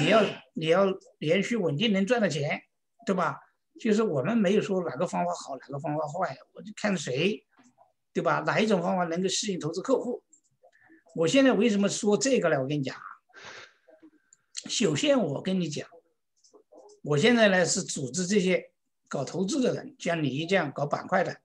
你要你要连续稳定能赚到钱，对吧？就是我们没有说哪个方法好，哪个方法坏，我就看谁，对吧？哪一种方法能够吸引投资客户？我现在为什么说这个呢？我跟你讲，首先我跟你讲，我现在呢是组织这些搞投资的人，像你这样搞板块的，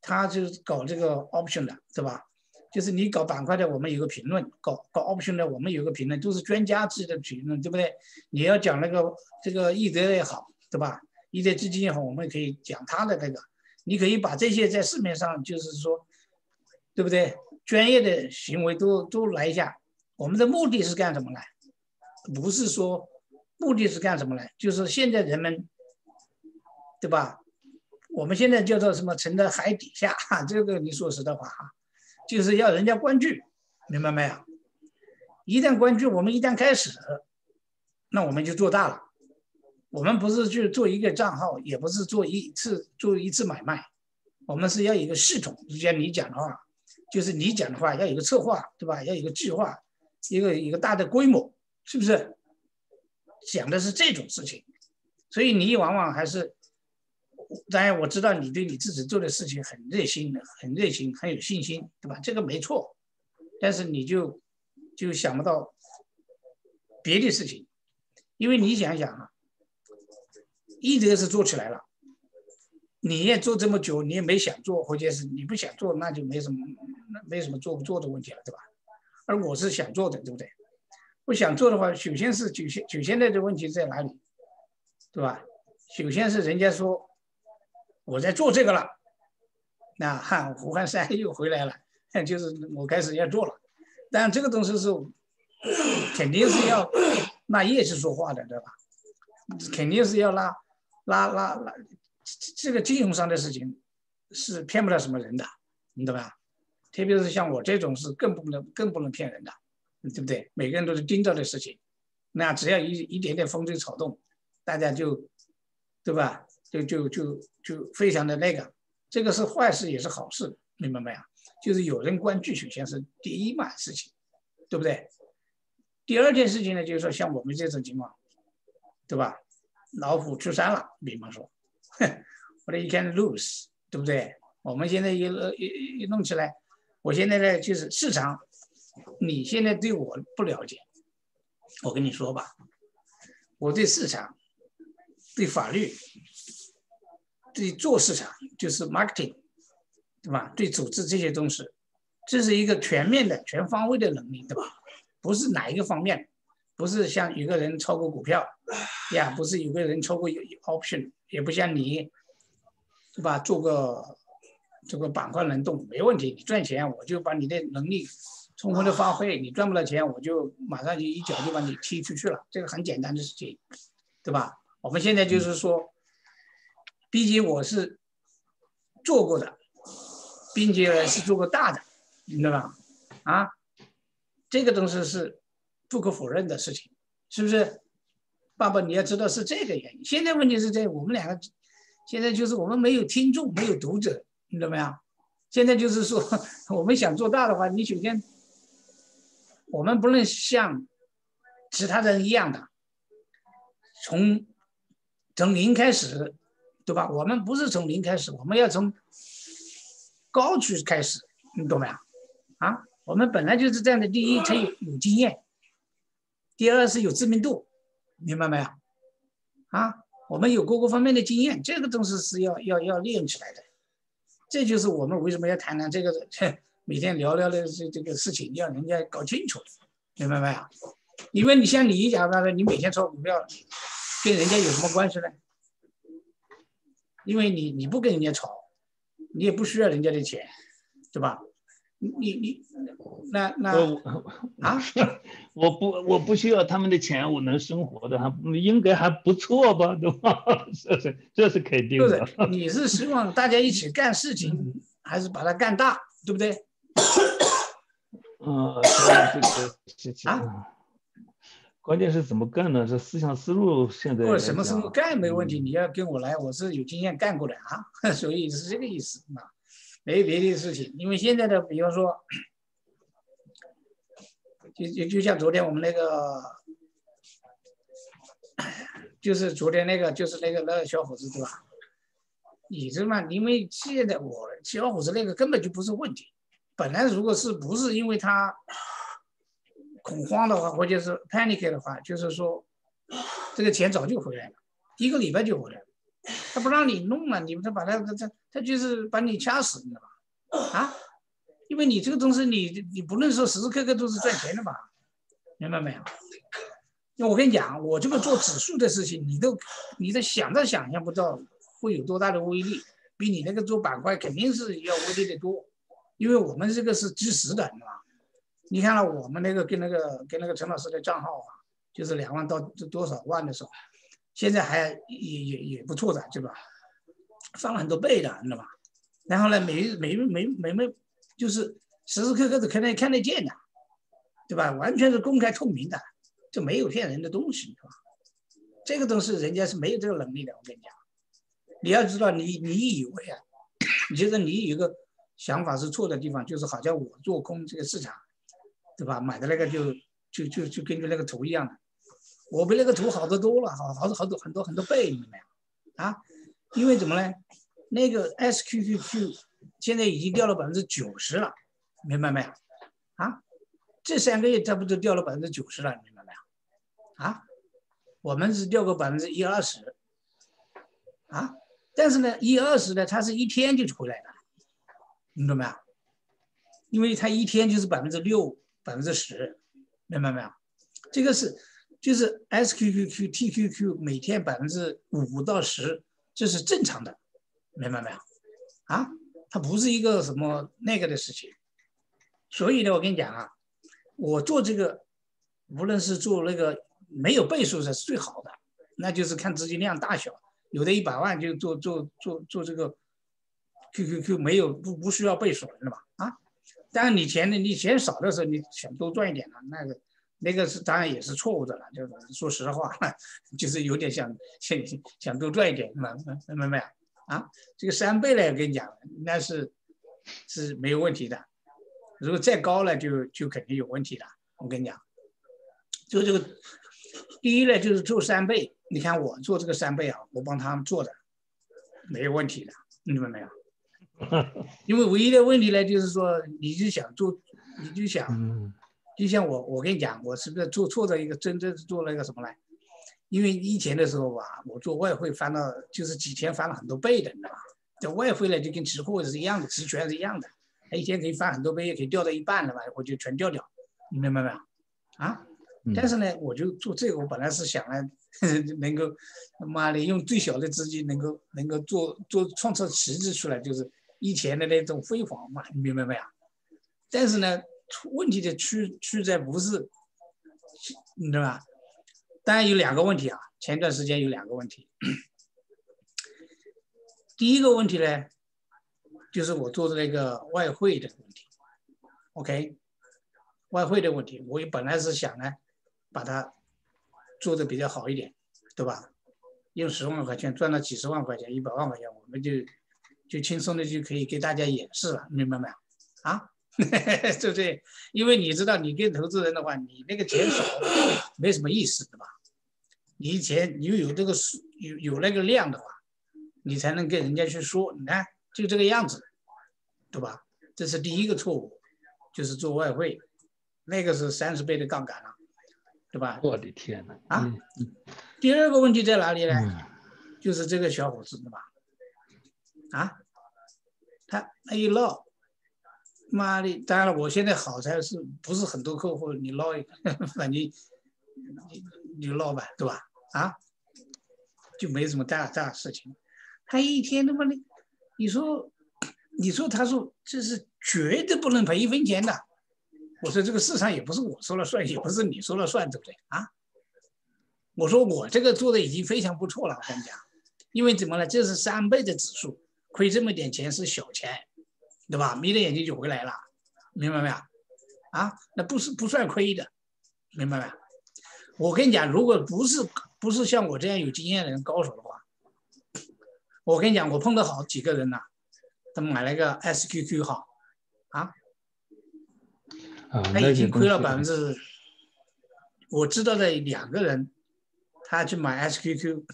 他就是搞这个 option 的，对吧？就是你搞板块的，我们有个评论；搞搞 option 的，我们有个评论，都是专家级的评论，对不对？你要讲那个这个易德也好，对吧？一代基金也好，我们可以讲他的那个，你可以把这些在市面上，就是说，对不对？专业的行为都都来一下。我们的目的是干什么呢？不是说目的是干什么呢？就是现在人们，对吧？我们现在叫做什么？沉在海底下，这个你说实的话哈，就是要人家关注，明白没有？一旦关注，我们一旦开始，那我们就做大了。我们不是去做一个账号，也不是做一次做一次买卖，我们是要一个系统。就像你讲的话，就是你讲的话要有个策划，对吧？要有个计划，一个一个大的规模，是不是？讲的是这种事情，所以你往往还是，当然我知道你对你自己做的事情很热心的，很热心，很有信心，对吧？这个没错，但是你就就想不到别的事情，因为你想想啊。一直是做起来了，你也做这么久，你也没想做，或者是你不想做，那就没什么，没什么做不做的问题了，对吧？而我是想做的，对不对？不想做的话，首先是首先首先的这问题在哪里，对吧？首先是人家说我在做这个了，那汉胡汉三 [LAUGHS] 又回来了，就是我开始要做了，但这个东西是肯定是要拿业绩说话的，对吧？肯定是要拉。拉拉拉，这这个金融上的事情是骗不了什么人的，你懂吧？特别是像我这种是更不能更不能骗人的，对不对？每个人都是盯着的事情，那只要一一点点风吹草动，大家就，对吧？就就就就非常的那个，这个是坏事也是好事，明白没有？就是有人关注，首先是第一嘛事情，对不对？第二件事情呢，就是说像我们这种情况，对吧？老虎出山了，比方说，或者 you can lose，对不对？我们现在一一一弄起来，我现在呢就是市场，你现在对我不了解，我跟你说吧，我对市场、对法律、对做市场就是 marketing，对吧？对组织这些东西，这是一个全面的、全方位的能力，对吧？不是哪一个方面。不是像有个人炒过股票呀，不是有个人炒过 option，也不像你，对吧？做个这个板块轮动没问题，你赚钱我就把你的能力充分的发挥，你赚不到钱我就马上就一脚就把你踢出去了，这个很简单的事情，对吧？我们现在就是说，毕竟我是做过的，并且是做过大的，明白吧？啊，这个东西是。不可否认的事情，是不是？爸爸，你要知道是这个原因。现在问题是这，我们两个现在就是我们没有听众，没有读者，你懂没有？现在就是说，[LAUGHS] 我们想做大的话，你首先我们不能像其他人一样的从从零开始，对吧？我们不是从零开始，我们要从高处开始，你懂没有？啊，我们本来就是这样的。第一，才有有经验。第二是有知名度，明白没有？啊，我们有各个方面的经验，这个东西是要要要练起来的。这就是我们为什么要谈谈这个，每天聊聊的这这个事情，要人家搞清楚，明白没有？因为你像你讲的，你每天炒股票，跟人家有什么关系呢？因为你你不跟人家炒，你也不需要人家的钱，对吧？你你那那啊，[LAUGHS] 我不我不需要他们的钱，我能生活的还应该还不错吧，对吧？[LAUGHS] 这是这是肯定的。[LAUGHS] 你是希望大家一起干事情，还是把它干大，对不对？嗯，[COUGHS] 这个事情啊，关键是怎么干呢？这思想思路现在或者什么时候干没问题，嗯你要跟我来，我是有经验干过的啊，所以是这个意思啊，没别的事情。因为现在的，比方说，就就就像昨天我们那个，就是昨天那个，就是那个那个小伙子对吧？你这嘛？因为现在我小伙子那个根本就不是问题，本来如果是不是因为他恐慌的话，或者是 panic 的话，就是说这个钱早就回来了，一个礼拜就回来了。他不让你弄了，你他把他他他就是把你掐死，你知道吧？啊，因为你这个东西你你不能说时时刻刻都是赚钱的吧？明白没有？那我跟你讲，我这个做指数的事情，你都你都想都想象不到会有多大的威力，比你那个做板块肯定是要威力的多，因为我们这个是计时的，你知道吧？你看了我们那个跟那个跟那个陈老师的账号啊，就是两万到多少万的时候，现在还也也也不错的，对吧？翻了很多倍的，你知道吧？然后呢，每每每每每就是时时刻刻都看得看得见的，对吧？完全是公开透明的，就没有骗人的东西，是吧？这个东西人家是没有这个能力的，我跟你讲。你要知道你，你以为啊，其实你有个想法是错的地方，就是好像我做空这个市场，对吧？买的那个就就就就根据那个图一样的，我比那个图好得多了，好好多好多很多很多倍，你们？啊，因为怎么呢？那个 SQQQ 现在已经掉了百分之九十了，明白没有？啊，这三个月差不多掉了百分之九十了，明白没有？啊，我们是掉个百分之一二十，啊，但是呢，一二十呢，它是一天就回来了，你懂没有？因为它一天就是百分之六、百分之十，明白没有？这个是就是 SQQQ、TQQ 每天百分之五到十，这是正常的，明白没有？啊，它不是一个什么那个的事情。所以呢，我跟你讲啊，我做这个，无论是做那个没有倍数的是最好的，那就是看资金量大小，有的一百万就做做做做这个 QQQ 没有不不需要倍数了，是吧？啊，当然你钱呢，你钱少的时候，你想多赚一点了，那个那个是当然也是错误的了，就是说实话，[LAUGHS] 就是有点想想想多赚一点，明白明白没有？啊，这个三倍呢，我跟你讲，那是是没有问题的。如果再高了，就就肯定有问题了。我跟你讲，就这个第一呢，就是做三倍。你看我做这个三倍啊，我帮他们做的，没有问题的，明白没有？[LAUGHS] 因为唯一的问题呢，就是说，你就想做，你就想，嗯就像我，我跟你讲，我是不是做错的一个，真正是做了一个什么呢？因为以前的时候吧，我做外汇翻了，就是几天翻了很多倍的，你知道吧？这外汇呢，就跟期货是一样的，期权是一样的。它一天可以翻很多倍，也可以掉到一半了吧，我就全掉掉，你明白没有？啊？嗯但是呢，我就做这个，我本来是想呢，[LAUGHS] 能够，妈的，用最小的资金能够能够做做创造奇迹出来，就是以前的那种辉煌嘛，你明白没有？但是呢，问题的区区在不是，你知道吧？当然有两个问题啊，前段时间有两个问题。第一个问题呢，就是我做的那个外汇的问题，OK，外汇的问题，我本来是想呢，把它做的比较好一点，对吧？用十万块钱赚了几十万块钱、一百万块钱，我们就就轻松的就可以给大家演示了，明白没有？啊，对不对？因为你知道，你跟投资人的话，你那个钱少没什么意思，对吧？你以前你又有这个数，有有那个量的话，你才能跟人家去说，你看就这个样子，对吧？这是第一个错误，就是做外汇，那个是三十倍的杠杆了，对吧？我的天呐，啊嗯第二个问题在哪里呢？嗯就是这个小伙子，对吧？啊，他他一唠，妈的！当然了，我现在好在是不是很多客户，你唠一个，[LAUGHS] 反正你你捞吧，对吧？啊，就没什么大大事情。他一天他妈的，你说你说他说这是绝对不能赔一分钱的。我说这个市场也不是我说了算，也不是你说了算，对不对啊？我说我这个做的已经非常不错了，我跟你讲，因为怎么呢？这是三倍的指数，亏这么点钱是小钱，对吧？眯着眼睛就回来了，明白没有？啊，那不是不算亏的，明白没有？我跟你讲，如果不是不是像我这样有经验的人高手的话，我跟你讲，我碰到好几个人呐，他买了个 SQQ 号，啊，他已经亏了百分之，我知道的两个人，他去买 SQQ，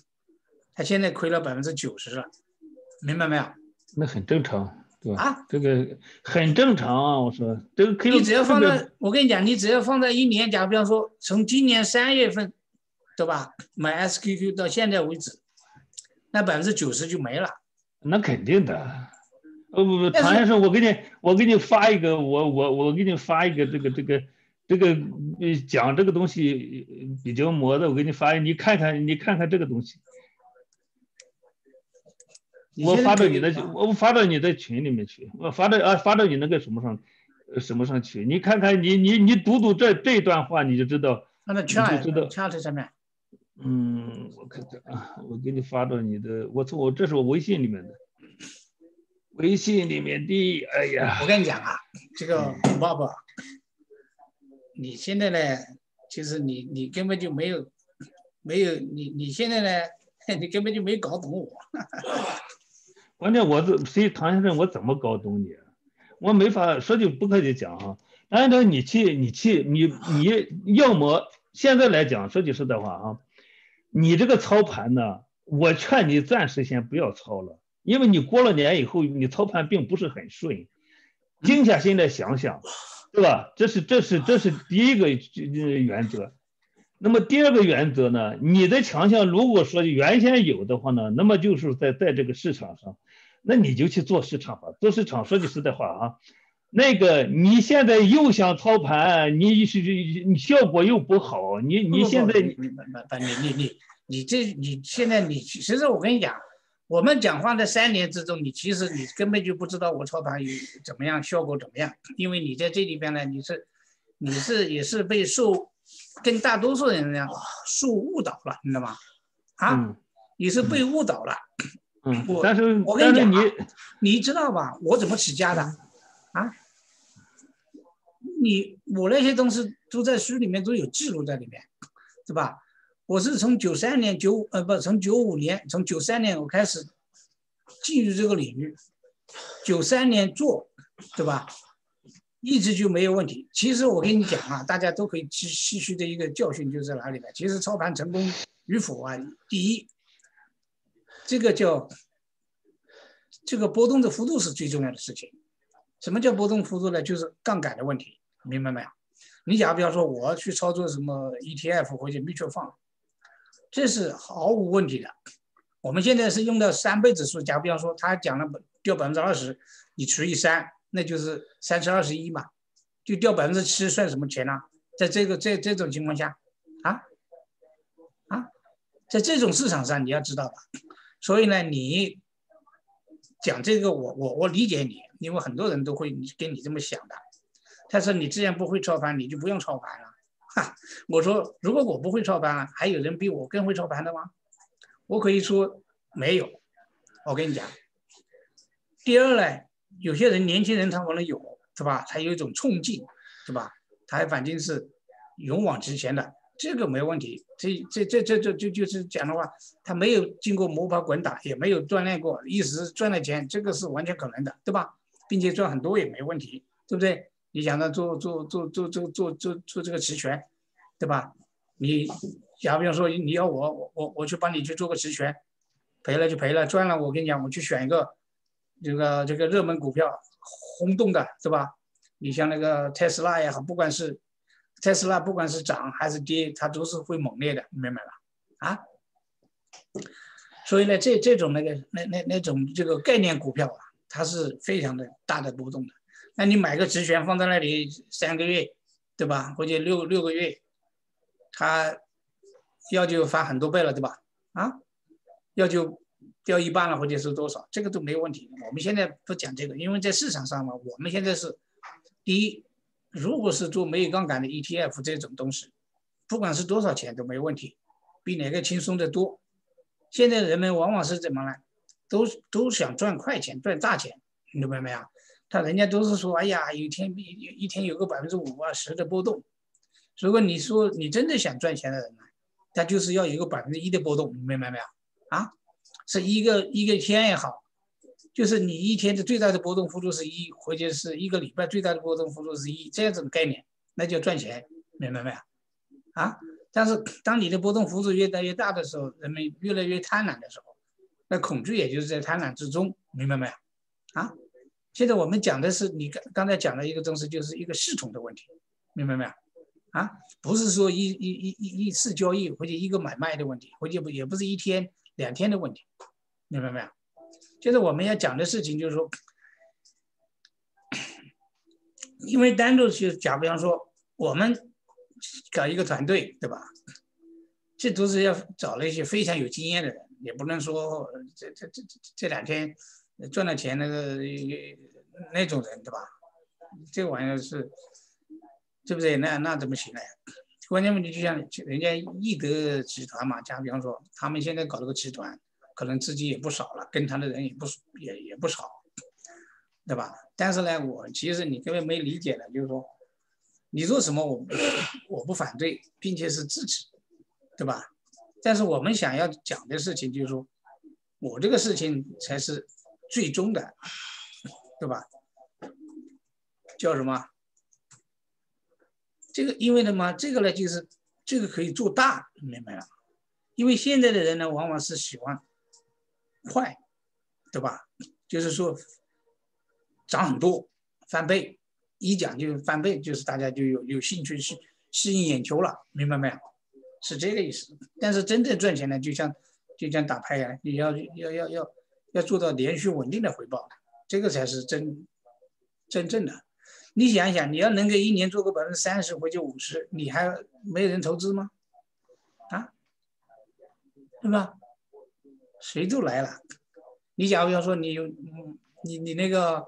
他现在亏了百分之九十了，明白没有？那很正常。啊，这个很正常啊！我说这个可以。你只要放在，我跟你讲，你只要放在一年，假比方说，从今年三月份，对吧？买 SQQ 到现在为止，那百分之九十就没了。那肯定的。哦不不，唐先生，我给你，我给你发一个，我我我给你发一个这个这个这个讲这个东西比较磨的，我给你发，你看看你看看这个东西。我发到你的，我发到你的群里面去，我发到啊，发到你那个什么上，什么上去？你看看，你你你读读这这段话，你就知道。那就知道。掐在上面。嗯，我看看啊，我给你发到你的，我从我这是我微信里面的，微信里面的，哎呀。我跟你讲啊，这个爸爸，你现在呢，其实你你根本就没有，没有你你现在呢，[LAUGHS] 你根本就没搞懂我。关键我这谁唐先生，我怎么搞懂你？我没法说句不客气讲哈。按照你去，你去，你你要么现在来讲，说句实在话啊，你这个操盘呢，我劝你暂时先不要操了，因为你过了年以后，你操盘并不是很顺。静下心来想想，对吧？这是这是这是第一个原则。那么第二个原则呢？你的强项如果说原先有的话呢，那么就是在在这个市场上，那你就去做市场吧。做市场说句实在话啊，那个你现在又想操盘，你是你效果又不好，你你现在你你你你这你现在你其实我跟你讲，我们讲话的三年之中，你其实你根本就不知道我操盘有怎么样，效果怎么样，因为你在这里边呢，你是你是也是被受。跟大多数人一样受误导了，你知道吗？啊，你是被误导了。嗯，但是我跟你讲，你你知道吧？我怎么起家的？啊，你我那些东西都在书里面都有记录在里面，对吧？我是从九三年九呃不从九五年从九三年我开始进入这个领域，九三年做，对吧？一直就没有问题。其实我跟你讲啊，大家都可以吸吸取的一个教训就在哪里呢？其实操盘成功与否啊，第一，这个叫这个波动的幅度是最重要的事情。什么叫波动幅度呢？就是杠杆的问题，明白没有？你假如比方说我要去操作什么 ETF 或者 mutual fund，这是毫无问题的。我们现在是用到三倍指数，假如比方说他讲了掉百分之二十，你除以三。那就是三七二十一嘛，就掉百分之七算什么钱呢？在这个这这种情况下，啊啊，在这种市场上你要知道吧，所以呢，你讲这个我我我理解你，因为很多人都会跟你这么想的。他说你既然不会操盘，你就不用操盘了。哈，我说如果我不会操盘，还有人比我更会操盘的吗？我可以说没有。我跟你讲，第二呢。有些人年轻人他可能有，是吧？他有一种冲劲，是吧？他反正是勇往直前的，这个没问题。这这这这这就就是讲的话，他没有经过摸爬滚打，也没有锻炼过，一时赚了钱，这个是完全可能的，对吧？并且赚很多也没问题，对不对？你想着做做做做做做做做这个期权，对吧？你假比方说你要我我我我去帮你去做个期权，赔了就赔了，赚了我跟你讲，我去选一个。这个这个热门股票轰动的是吧？你像那个特斯拉也好，不管是特斯拉，不管是涨还是跌，它都是会猛烈的，你明白吧？啊，所以呢，这这种那个那那那种这个概念股票啊，它是非常的大的波动的。那你买个期权放在那里三个月，对吧？或者六六个月，它要就翻很多倍了，对吧？啊，要就。掉一半了，或者是多少，这个都没有问题。我们现在不讲这个，因为在市场上嘛，我们现在是第一，如果是做没有杠杆的 ETF 这种东西，不管是多少钱都没问题，比哪个轻松的多。现在人们往往是怎么呢？都都想赚快钱，赚大钱，明白没有？他人家都是说，哎呀，有天一一天有个百分之五啊十的波动，如果你说你真的想赚钱的人呢，他就是要有个百分之一的波动，明白没有？啊，是一个一个天也好，就是你一天的最大的波动幅度是一，或者是一个礼拜最大的波动幅度是一，这样子的概念，那叫赚钱，明白没有？啊，但是当你的波动幅度越来越大的时候，人们越来越贪婪的时候，那恐惧也就是在贪婪之中，明白没有？啊，现在我们讲的是你刚刚才讲的一个东西，就是一个系统的问题，明白没有？啊，不是说一一一一一次交易或者一个买卖的问题，或者不也不是一天两天的问题，明白没有？就是我们要讲的事情，就是说，因为单独去假比方说，我们搞一个团队，对吧？这都是要找那些非常有经验的人，也不能说这这这这这两天赚了钱那个那种人，对吧？这玩意儿是。对不对？那那怎么行呢？关键问题就像人家易德集团嘛，假比方说，他们现在搞了个集团，可能资金也不少了，跟他的人也不也也不少，对吧？但是呢，我其实你根本没理解的，就是说，你做什么我我不反对，并且是支持，对吧？但是我们想要讲的事情就是说，我这个事情才是最终的，对吧？叫什么？这个因为什么？这个呢，就是这个可以做大，明白了？因为现在的人呢，往往是喜欢快，对吧？就是说涨很多，翻倍，一讲就翻倍，就是大家就有有兴趣吸吸引眼球了，明白没有？是这个意思。但是真正赚钱呢，就像就像打牌呀，你要要要要要做到连续稳定的回报，这个才是真真正的。你想一想，你要能给一年做个百分之三十或者五十，你还没人投资吗？啊，对吧？谁都来了。你假如要说你有，你你那个，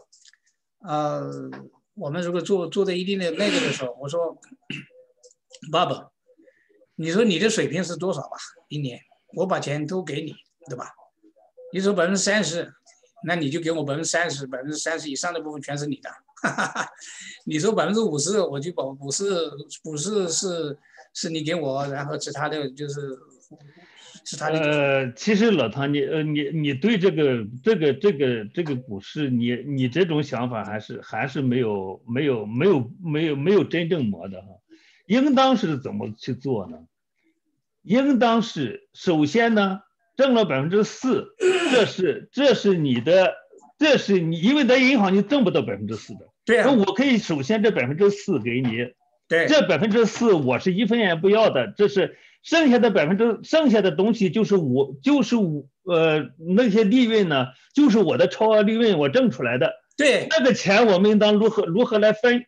呃，我们如果做做的一定的那个的时候，我说，爸爸，你说你的水平是多少吧？一年，我把钱都给你，对吧？你说百分之三十，那你就给我百分之三十，百分之三十以上的部分全是你的。[LAUGHS] 你说百分之五十，我就保五十，五十是是你给我，然后其他的就是呃，其实老唐，你呃你你对这个这个这个这个股市，你你这种想法还是还是没有没有没有没有没有真正磨的哈。应当是怎么去做呢？应当是首先呢，挣了百分之四，这是这是你的。这是你，因为在银行你挣不到百分之四的。对那我可以首先这百分之四给你。对。这百分之四我是一分钱也不要的，这是剩下的百分之剩下的东西就是我就是我呃那些利润呢，就是我的超额利润我挣出来的。对。那个钱我们应当如何如何来分？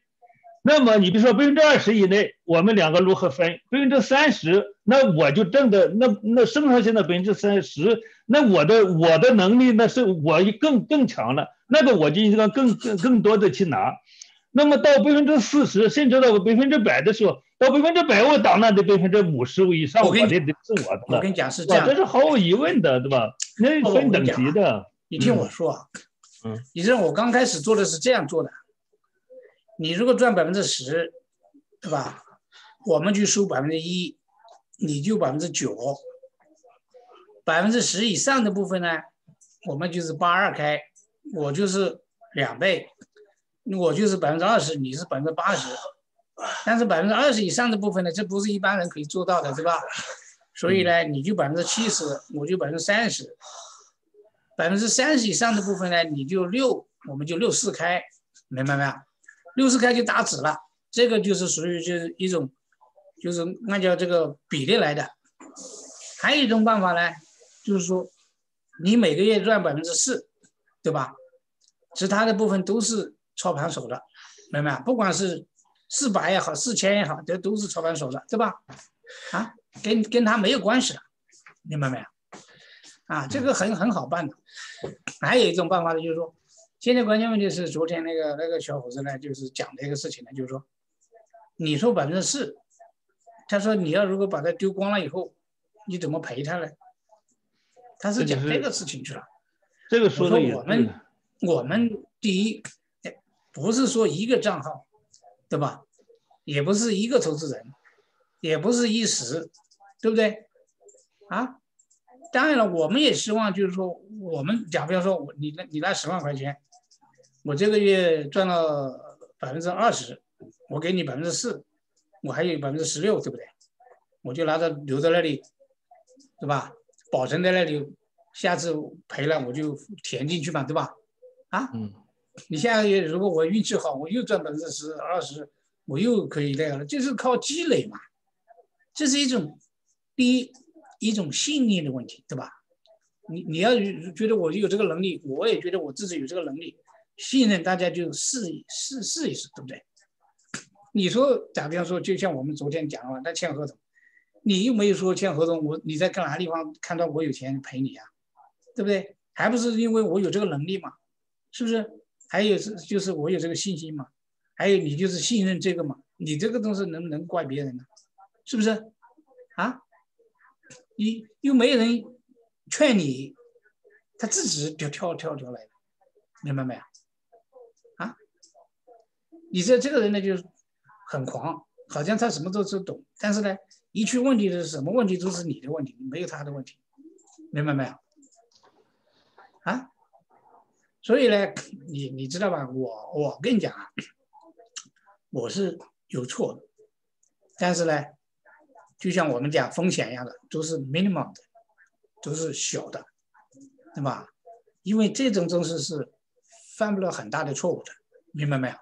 那么你比如说百分之二十以内，我们两个如何分？百分之三十，那我就挣的那那剩下现在百分之三十，那我的我的能力那是我更更强了，那个我就应该更更更多的去拿。那么到百分之四十，甚至到百分之百的时候，到百分之百我当然得百分之五十以上，我得得是我的。我跟你讲是这样，这是毫无疑问的，对吧？那分等级的。你听我说啊，嗯，你知道我刚开始做的是这样做的。你如果赚百分之十，对吧？我们就收百分之一，你就百分之九，百分之十以上的部分呢，我们就是八二开，我就是两倍，我就是百分之二十，你是百分之八十，但是百分之二十以上的部分呢，这不是一般人可以做到的，对吧？所以呢，你就百分之七十，我就百分之三十，百分之三十以上的部分呢，你就六，我们就六四开，明白没有？六四开就打纸了，这个就是属于就是一种，就是按照这个比例来的。还有一种办法呢，就是说，你每个月赚百分之四，对吧？其他的部分都是操盘手的，明白吗？不管是四百也好，四千也好，这都是操盘手的，对吧？啊，跟跟他没有关系的，明白没有？啊，这个很很好办的。还有一种办法呢，就是说。现在关键问题是，昨天那个那个小伙子呢，就是讲的一个事情呢，就是说，你说百分之四，他说你要如果把它丢光了以后，你怎么赔他呢？他是讲这个事情去了。这个说的我们我们第一，不是说一个账号，对吧？也不是一个投资人，也不是一时，对不对？啊，当然了，我们也希望就是说，我们假比方说，我你那你那十万块钱，我这个月赚了百分之二十，我给你百分之四，我还有百分之十六，对不对？我就拿着留在那里，对吧？保存在那里，下次赔了我就填进去嘛，对吧？啊，嗯，你下个月如果我运气好，我又赚百分之十、二十，我又可以那个了，就是靠积累嘛。这是一种第一一种信念的问题，对吧？你你要觉得我有这个能力，我也觉得我自己有这个能力，信任大家就试一试试一试，对不对？你说打比方说，就像我们昨天讲了，那签合同。你又没有说签合同，我你在干哪地方看到我有钱赔你啊，对不对？还不是因为我有这个能力嘛，是不是？还有是就是我有这个信心嘛，还有你就是信任这个嘛，你这个东西能不能怪别人呢？是不是？啊？你又没人劝你，他自己就跳跳跳来的，明白没有？啊？你这这个人呢，就是很狂，好像他什么都都懂，但是呢？一出问题的是什么问题都是你的问题，没有他的问题，明白没有？啊，所以呢，你你知道吧？我我跟你讲啊，我是有错的，但是呢，就像我们讲风险一样的，都是 minimum 的，都是小的，对吧？因为这种东西是犯不了很大的错误的，明白没有？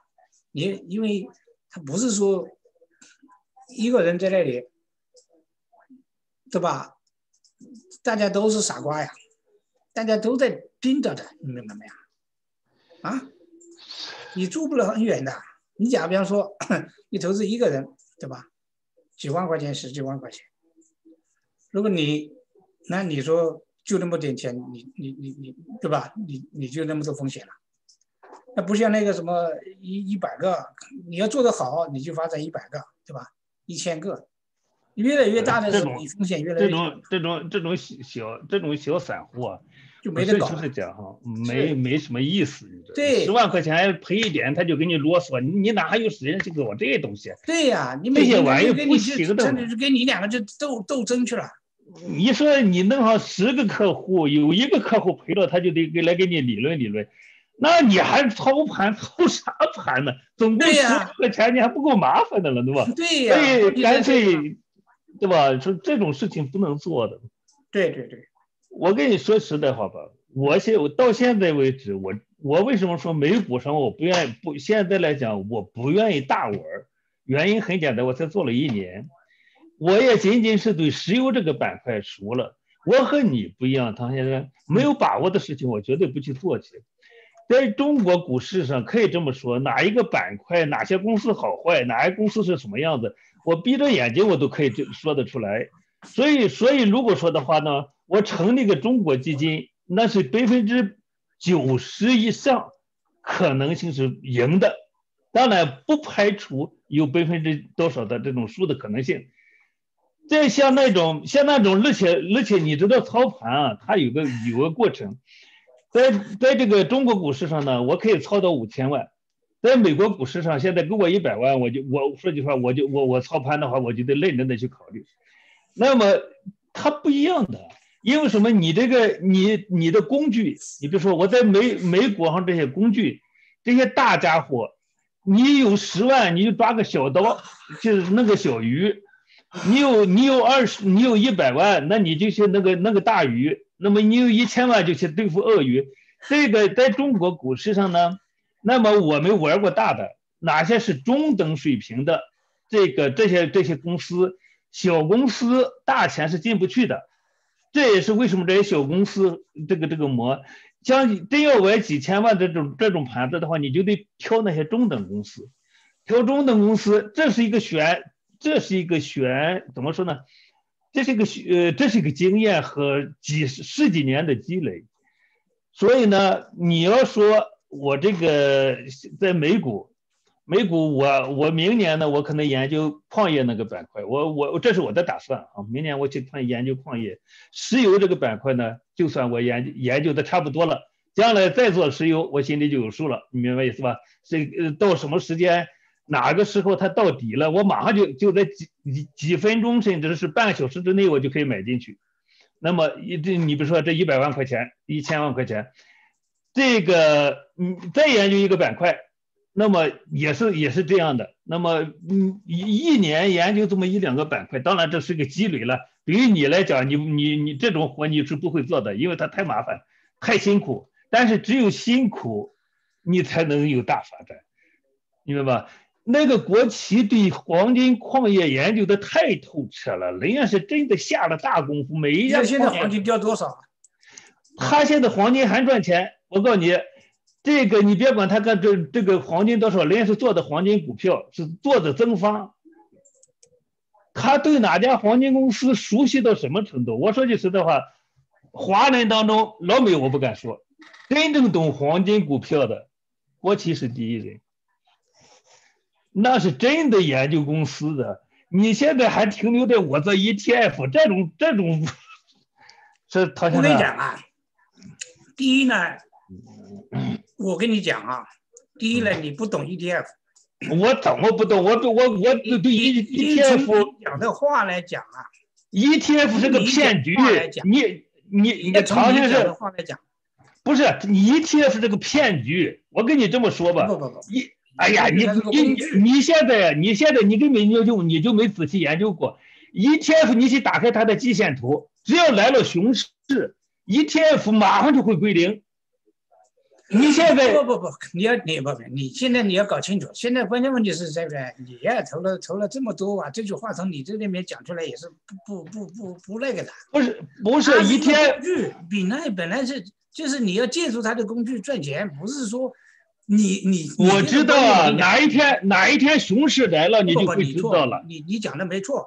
你因为他不是说一个人在那里。对吧？大家都是傻瓜呀，大家都在盯着的，你明白没有？啊，你住不了很远的。你假比方说，[COUGHS] 你投资一个人，对吧？几万块钱，十几万块钱。如果你，那你说就那么点钱，你你你你，对吧？你你就那么多风险了。那不像那个什么一一百个，你要做得好，你就发展一百个，对吧？一千个。越来越大的这种风险越来越这种这种这种小这种小散户啊，就没得搞。就是讲哈，没没什么意思。对，十万块钱赔一点，他就给你啰嗦。你你哪还有时间去搞这些东西？对呀，你这些玩意不行的。甚至是跟你两个就斗斗争去了。你说你弄上十个客户，有一个客户赔了，他就得给来给你理论理论。那你还操盘操啥盘呢？总共十万块钱，你还不够麻烦的了，对吧？对呀。所以干脆。对吧？说这种事情不能做的。对对对，我跟你说实在话吧，我现我到现在为止，我我为什么说美股上我不愿意不？现在来讲，我不愿意大玩原因很简单，我才做了一年，我也仅仅是对石油这个板块熟了。我和你不一样，唐先生，没有把握的事情，我绝对不去做去。在中国股市上，可以这么说，哪一个板块、哪些公司好坏，哪些公司是什么样子？我闭着眼睛，我都可以就说得出来。所以，所以如果说的话呢，我成立个中国基金，那是百分之九十以上可能性是赢的。当然，不排除有百分之多少的这种输的可能性。再像那种像那种，而且而且你知道操盘啊，它有个有个过程，在在这个中国股市上呢，我可以操到五千万。在美国股市上，现在给我一百万，我就我说句话，我就我我操盘的话，我就得认真的去考虑。那么它不一样的，因为什么？你这个你你的工具，你比如说我在美美股上这些工具，这些大家伙，你有十万你就抓个小刀，就是那个小鱼；你有你有二十，你有一百万，那你就去那个那个大鱼；那么你有一千万就去对付鳄鱼。这个在中国股市上呢？那么我们玩过大的，哪些是中等水平的？这个这些这些公司，小公司大钱是进不去的。这也是为什么这些小公司这个这个模，像真要玩几千万这种这种盘子的话，你就得挑那些中等公司，挑中等公司，这是一个选，这是一个选，怎么说呢？这是一个呃，这是一个经验和几十十几年的积累。所以呢，你要说。我这个在美股，美股我我明年呢，我可能研究矿业那个板块，我我这是我的打算啊。明年我去看研究矿业，石油这个板块呢，就算我研究研究的差不多了，将来再做石油，我心里就有数了，你明白意思吧？这呃到什么时间，哪个时候它到底了，我马上就就在几几几分钟，甚至是半个小时之内，我就可以买进去。那么一这你比如说这一百万块钱，一千万块钱，这个你再研究一个板块，那么也是也是这样的。那么嗯一一年研究这么一两个板块，当然这是个积累了。对于你来讲，你你你这种活你是不会做的，因为它太麻烦，太辛苦。但是只有辛苦，你才能有大发展，明白吧？那个国企对黄金矿业研究的太透彻了，人家是真的下了大功夫。每一家现在黄金掉多少？他现在黄金还赚钱。我告诉你，这个你别管他干这这个黄金多少，人家是做的黄金股票，是做的增发。他对哪家黄金公司熟悉到什么程度？我说句实在话，华人当中老美我不敢说，真正懂黄金股票的，国企是第一人，那是真的研究公司的。你现在还停留在我做 ETF 这种这种，是陶先生。我跟你讲啊，第一呢，我跟你讲啊，第一呢，你不懂 ETF。我怎么不懂？我我我对 ETF 讲的话来讲啊，ETF 是个骗局。你你你唐先生，不是你 ETF 是个骗局。我跟你这么说吧，不不不，你哎呀，你你你现在你现在你根本就就你就没仔细研究过 ETF。你去打开它的季线图，只要来了熊市，ETF 马上就会归零。你现在不不不，你要你不不，你现在你要搞清楚，现在关键问题是这个，你也投了投了这么多啊，这句话从你这里面讲出来也是不不不不不那个的。不是不是一天工具，本来本来是就是你要借助他的工具赚钱，不是说你你我知道啊，哪一天哪一天熊市来了，你就会知道了。你你讲的没错。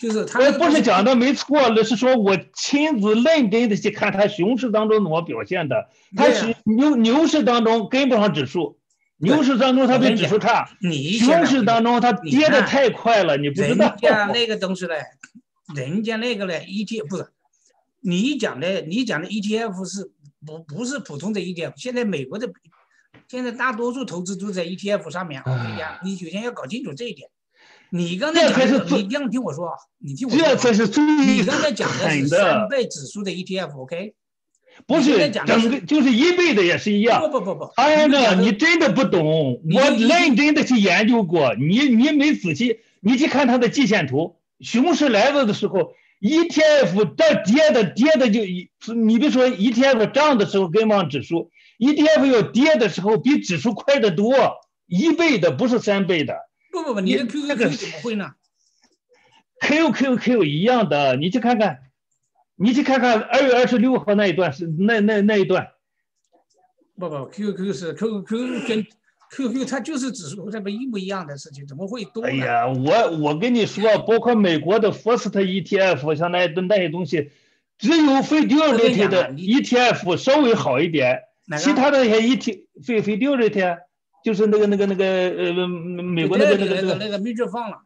就是他不是讲的没错，那是说我亲自认真的去看他熊市当中怎么表现的。他是牛牛市当中跟不上指数，牛市当中他比指数差。你熊市当中他跌的太快了，你不知道。人家那个东西嘞，人家那个嘞，ETF 不是你讲的，你讲的 ETF 是不不是普通的 ETF？现在美国的现在大多数投资都在 ETF 上面。我跟你讲，你首先要搞清楚这一点。你刚才讲的，你这样听我说，你听我说，这才是最你刚才讲的是三倍指数的 ETF，OK？不是，整个就是一倍的也是一样。不不不不，唐先生，你真的不懂，我认真的去研究过，你你没仔细，你去看它的季线图，熊市来了的时候，ETF 这跌的跌的就一，你别说 ETF 涨的时候跟上指数，ETF 要跌的时候比指数快得多，一倍的不是三倍的。不不不，你的 QQ 怎么会呢？QQQQ 一样的，你去看看，你去看看二月二十六号那一段是那那那一段。不不，QQ 是 QQ 跟 QQ 它就是指数，这不一模一样的事情，怎么会多？哎呀，我我跟你说，包括美国的 First ETF，像那那些东西，只有非 Duality 的 ETF 稍微好一点，其他的那些 ET 非非 Duality。就是那个那个那个呃美国那个那个那个那个 mutual fund 了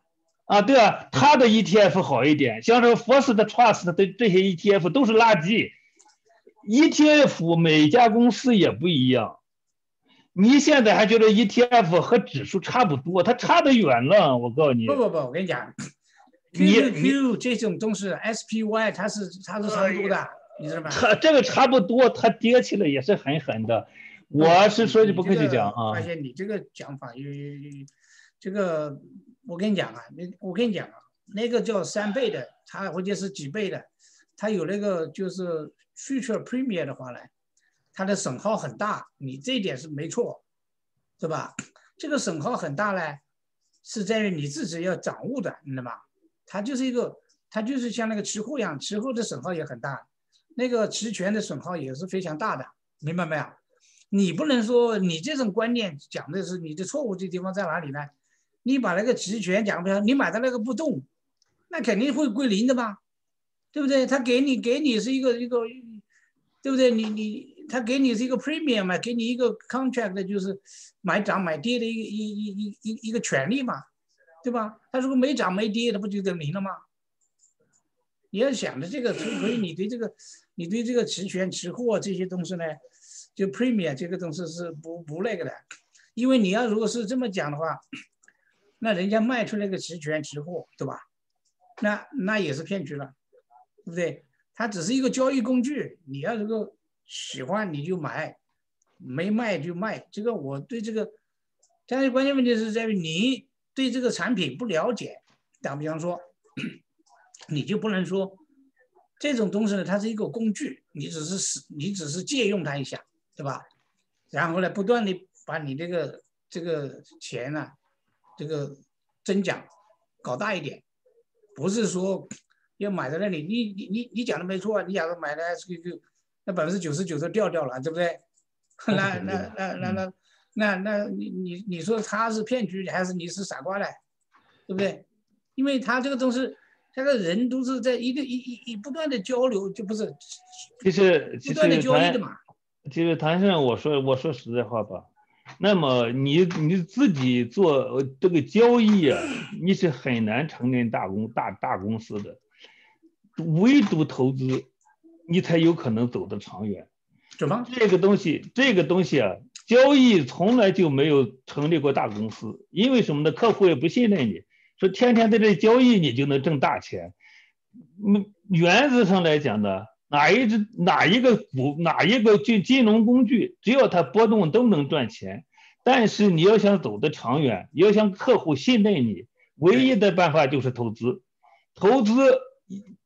啊，对啊，他的 ETF 好一点，像这个 First Trust 的这些 ETF 都是垃圾。ETF 每家公司也不一样，你现在还觉得 ETF 和指数差不多，它差得远了。我告诉你，不不不，我跟你讲，QQQ 这种都是，SPY 它是它是差不多的，你知道吗？它这个差不多，它跌起来也是狠狠的。我是说句不客气讲啊，发现你这个讲法有有有，这个我跟你讲啊，那我跟你讲啊，那个叫三倍的，它或者是几倍的，它有那个就是 future premium 的话呢，它的损耗很大，你这一点是没错，对吧？这个损耗很大呢，是在于你自己要掌握的，你知道吗？它就是一个，它就是像那个期货一样，期货的损耗也很大，那个期权的损耗也是非常大的，明白没有？你不能说你这种观念讲的是你的错误，这地方在哪里呢？你把那个期权讲不了，你买的那个不动，那肯定会归零的嘛，对不对？他给你给你是一个一个，对不对？你你他给你是一个 premium 嘛，给你一个 contract 就是买涨买跌的一一一一一一个权利嘛，对吧？他如果没涨没跌，他不就等零了吗？你要想着这个，所以你对这个你对这个期权期货这些东西呢？就 premium 这个东西是不不那个的，因为你要如果是这么讲的话，那人家卖出来个期权期货，对吧？那那也是骗局了，对不对？它只是一个交易工具，你要如果喜欢你就买，没卖就卖。这个我对这个，但是关键问题是在于你对这个产品不了解。打比方说，你就不能说这种东西呢，它是一个工具，你只是使你只是借用它一下，对吧？然后呢，不断的把你这个这个钱呢，这个增长搞大一点，不是说。要买在那里，你你你你讲的没错啊！你假如买的 SQQ，那百分之九十九都掉掉了，对不对？[LAUGHS] 那那那那那那那你你你说他是骗局还是你是傻瓜嘞？对不对？因为他这个东西，他的人都是在一个一一一不断的交流，就不是，就是不断的交易的嘛。其实谭先生，我说我说实在话吧，那么你你自己做这个交易啊，你是很难承认大公大大公司的。唯独投资，你才有可能走得长远。怎么？这个东西，这个东西啊，交易从来就没有成立过大公司，因为什么呢？客户也不信任你，说天天在这交易，你就能挣大钱。嗯，原则上来讲呢，哪一只哪一个股，哪一个金金融工具，只要它波动都能赚钱。但是你要想走得长远，要想客户信任你，唯一的办法就是投资，投资。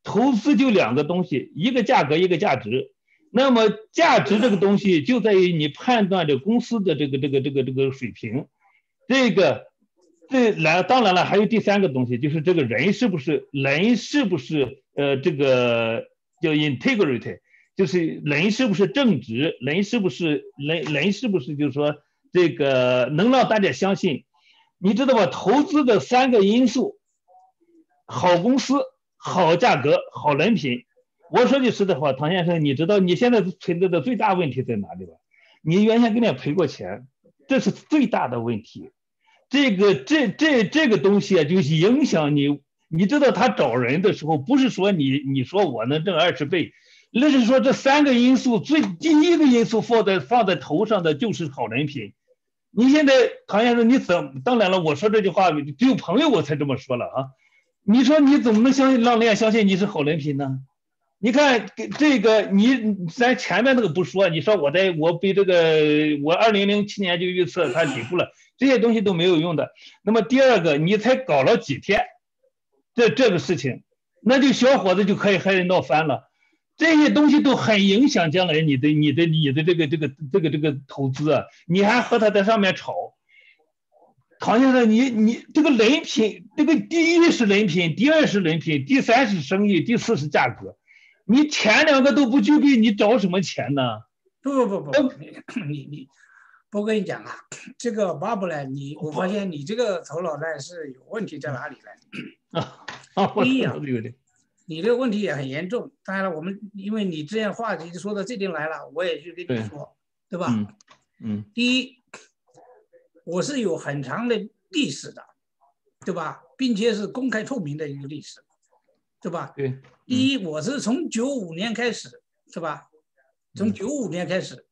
投资就两个东西，一个价格，一个价值。那么价值这个东西就在于你判断这公司的这个这个这个这个水平。这个这来当然了，还有第三个东西，就是这个人是不是人是不是呃这个叫 integrity，就是人是不是正直，人是不是人人是不是就是说这个能让大家相信？你知道吧？投资的三个因素，好公司。好价格，好人品。我说句实在话，唐先生，你知道你现在存在的最大问题在哪里吧？你原先给人赔过钱，这是最大的问题。这个这这这个东西啊，就影响你。你知道他找人的时候，不是说你你说我能挣二十倍，那是说这三个因素最第一个因素放在放在头上的就是好人品。你现在唐先生，你怎当然了，我说这句话只有朋友我才这么说了啊。你说你怎么能相信让人家相信你是好人品呢？你看这个，你咱前面那个不说，你说我在我被这个我二零零七年就预测他底部了，这些东西都没有用的。那么第二个，你才搞了几天，这这个事情，那就小伙子就可以和人闹翻了，这些东西都很影响将来你的你的你的这个这个这个这个投资啊，你还和他在上面吵。唐先生，你你这个人品，这个第一是人品，第二是人品，第三是生意，第四是价格。你前两个都不具备，你找什么钱呢？不不不不，你你你，我跟你讲啊，这个巴布莱，你我发现你这个头脑呢是有问题在哪里呢？啊，不一样，你这个问题也很严重。当然了，我们因为你这样话题说到这边来了，我也去跟你说，对吧？嗯。第一。我是有很长的历史的，对吧？并且是公开透明的一个历史，对吧？对。第一，我是从九五年开始，是吧？从九五年开始，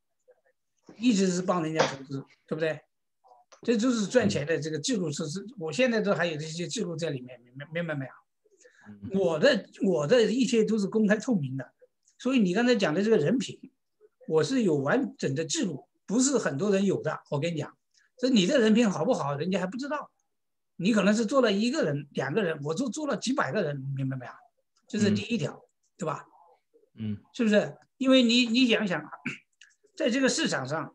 一直是帮人家投资，对不对？这就是赚钱的这个记录是是，我现在都还有这些记录在里面，明明明白没有？我的我的一切都是公开透明的，所以你刚才讲的这个人品，我是有完整的记录，不是很多人有的。我跟你讲。这你的人品好不好，人家还不知道。你可能是做了一个人、两个人，我就做了几百个人，明白没有？这是第一条，对吧？嗯，是不是？因为你你想想啊，在这个市场上，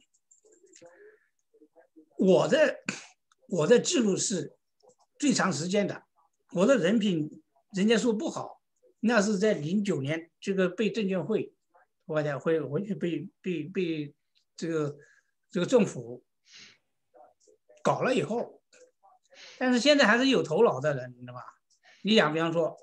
我的我的记录是最长时间的。我的人品，人家说不好，那是在零九年这个被证监会，我讲会回去被被被这个这个政府。搞了以后，但是现在还是有头脑的人，你知道吧？你想，比方说，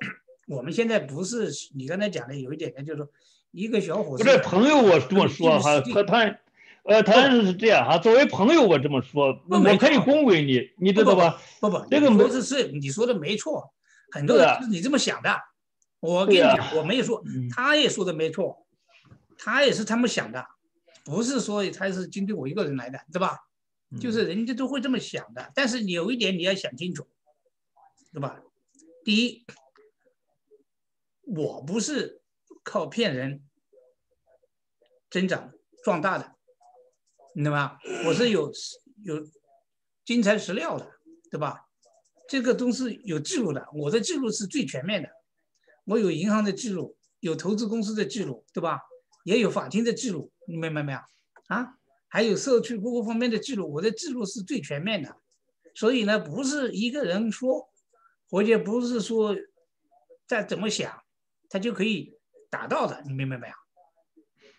我们现在不是你刚才讲的有一点呢，就是说一个小伙子。不是朋友，我这么说哈，他他，呃，他是这样哈。作为朋友，我这么说，我可以恭维你，你知道吧？不不，这个不是是你说的没错，很多人是你这么想的。我跟你讲，我没有说，他也说的没错，他也是他们想的，不是说他是针对我一个人来的，对吧？就是人家都会这么想的，但是有一点你要想清楚，对吧？第一，我不是靠骗人增长壮大的，你懂吧？我是有有精材实料的，对吧？这个都是有记录的，我的记录是最全面的。我有银行的记录，有投资公司的记录，对吧？也有法庭的记录，你明白没有？啊，还有社区各个方面的记录，我的记录是最全面的。所以呢，不是一个人说，或者不是说再怎么想，他就可以达到的，你明白没有？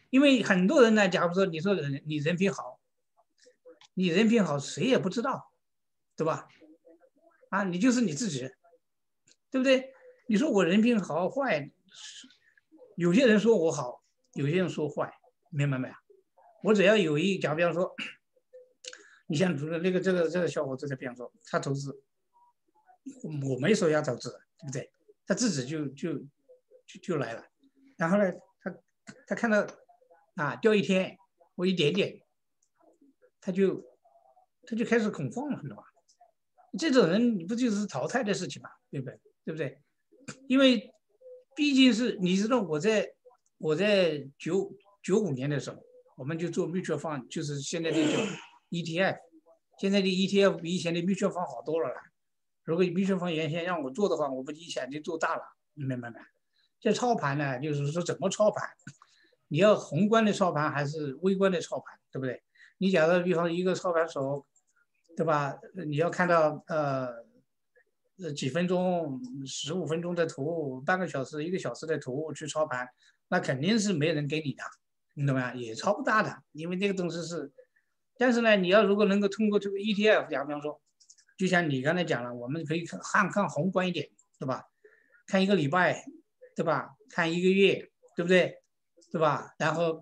因为很多人呢，假如说你说人你人品好，你人品好，谁也不知道，对吧？啊，你就是你自己，对不对？你说我人品好坏，有些人说我好，有些人说坏，明白没有？我只要有一，假比方说，你像那个这个这个小伙子在，比方说他投资，我没说要投资，对不对？他自己就就就就来了，然后呢，他他看到啊掉一天，我一点点，他就他就开始恐慌了，知道吧？这种人你不就是淘汰的事情嘛，对不对？对不对？因为毕竟是你知道，我在我在九九五年的时候，我们就做 mutual fund，就是现在的叫 ETF，现在的 ETF 比以前的 mutual fund 好多了啦。如果 mutual fund 原先让我做的话，我不一下就做大了，明白没？这操盘呢，就是说怎么操盘？你要宏观的操盘还是微观的操盘，对不对？你假如比方一个操盘手。对吧？你要看到呃，呃几分钟、十五分钟的图，半个小时、一个小时的图去操盘，那肯定是没人给你的，你懂吗？也操不大的，因为这个东西是。但是呢，你要如果能够通过这个 ETF，假比方说，就像你刚才讲了，我们可以看看宏观一点，对吧？看一个礼拜，对吧？看一个月，对不对？对吧？然后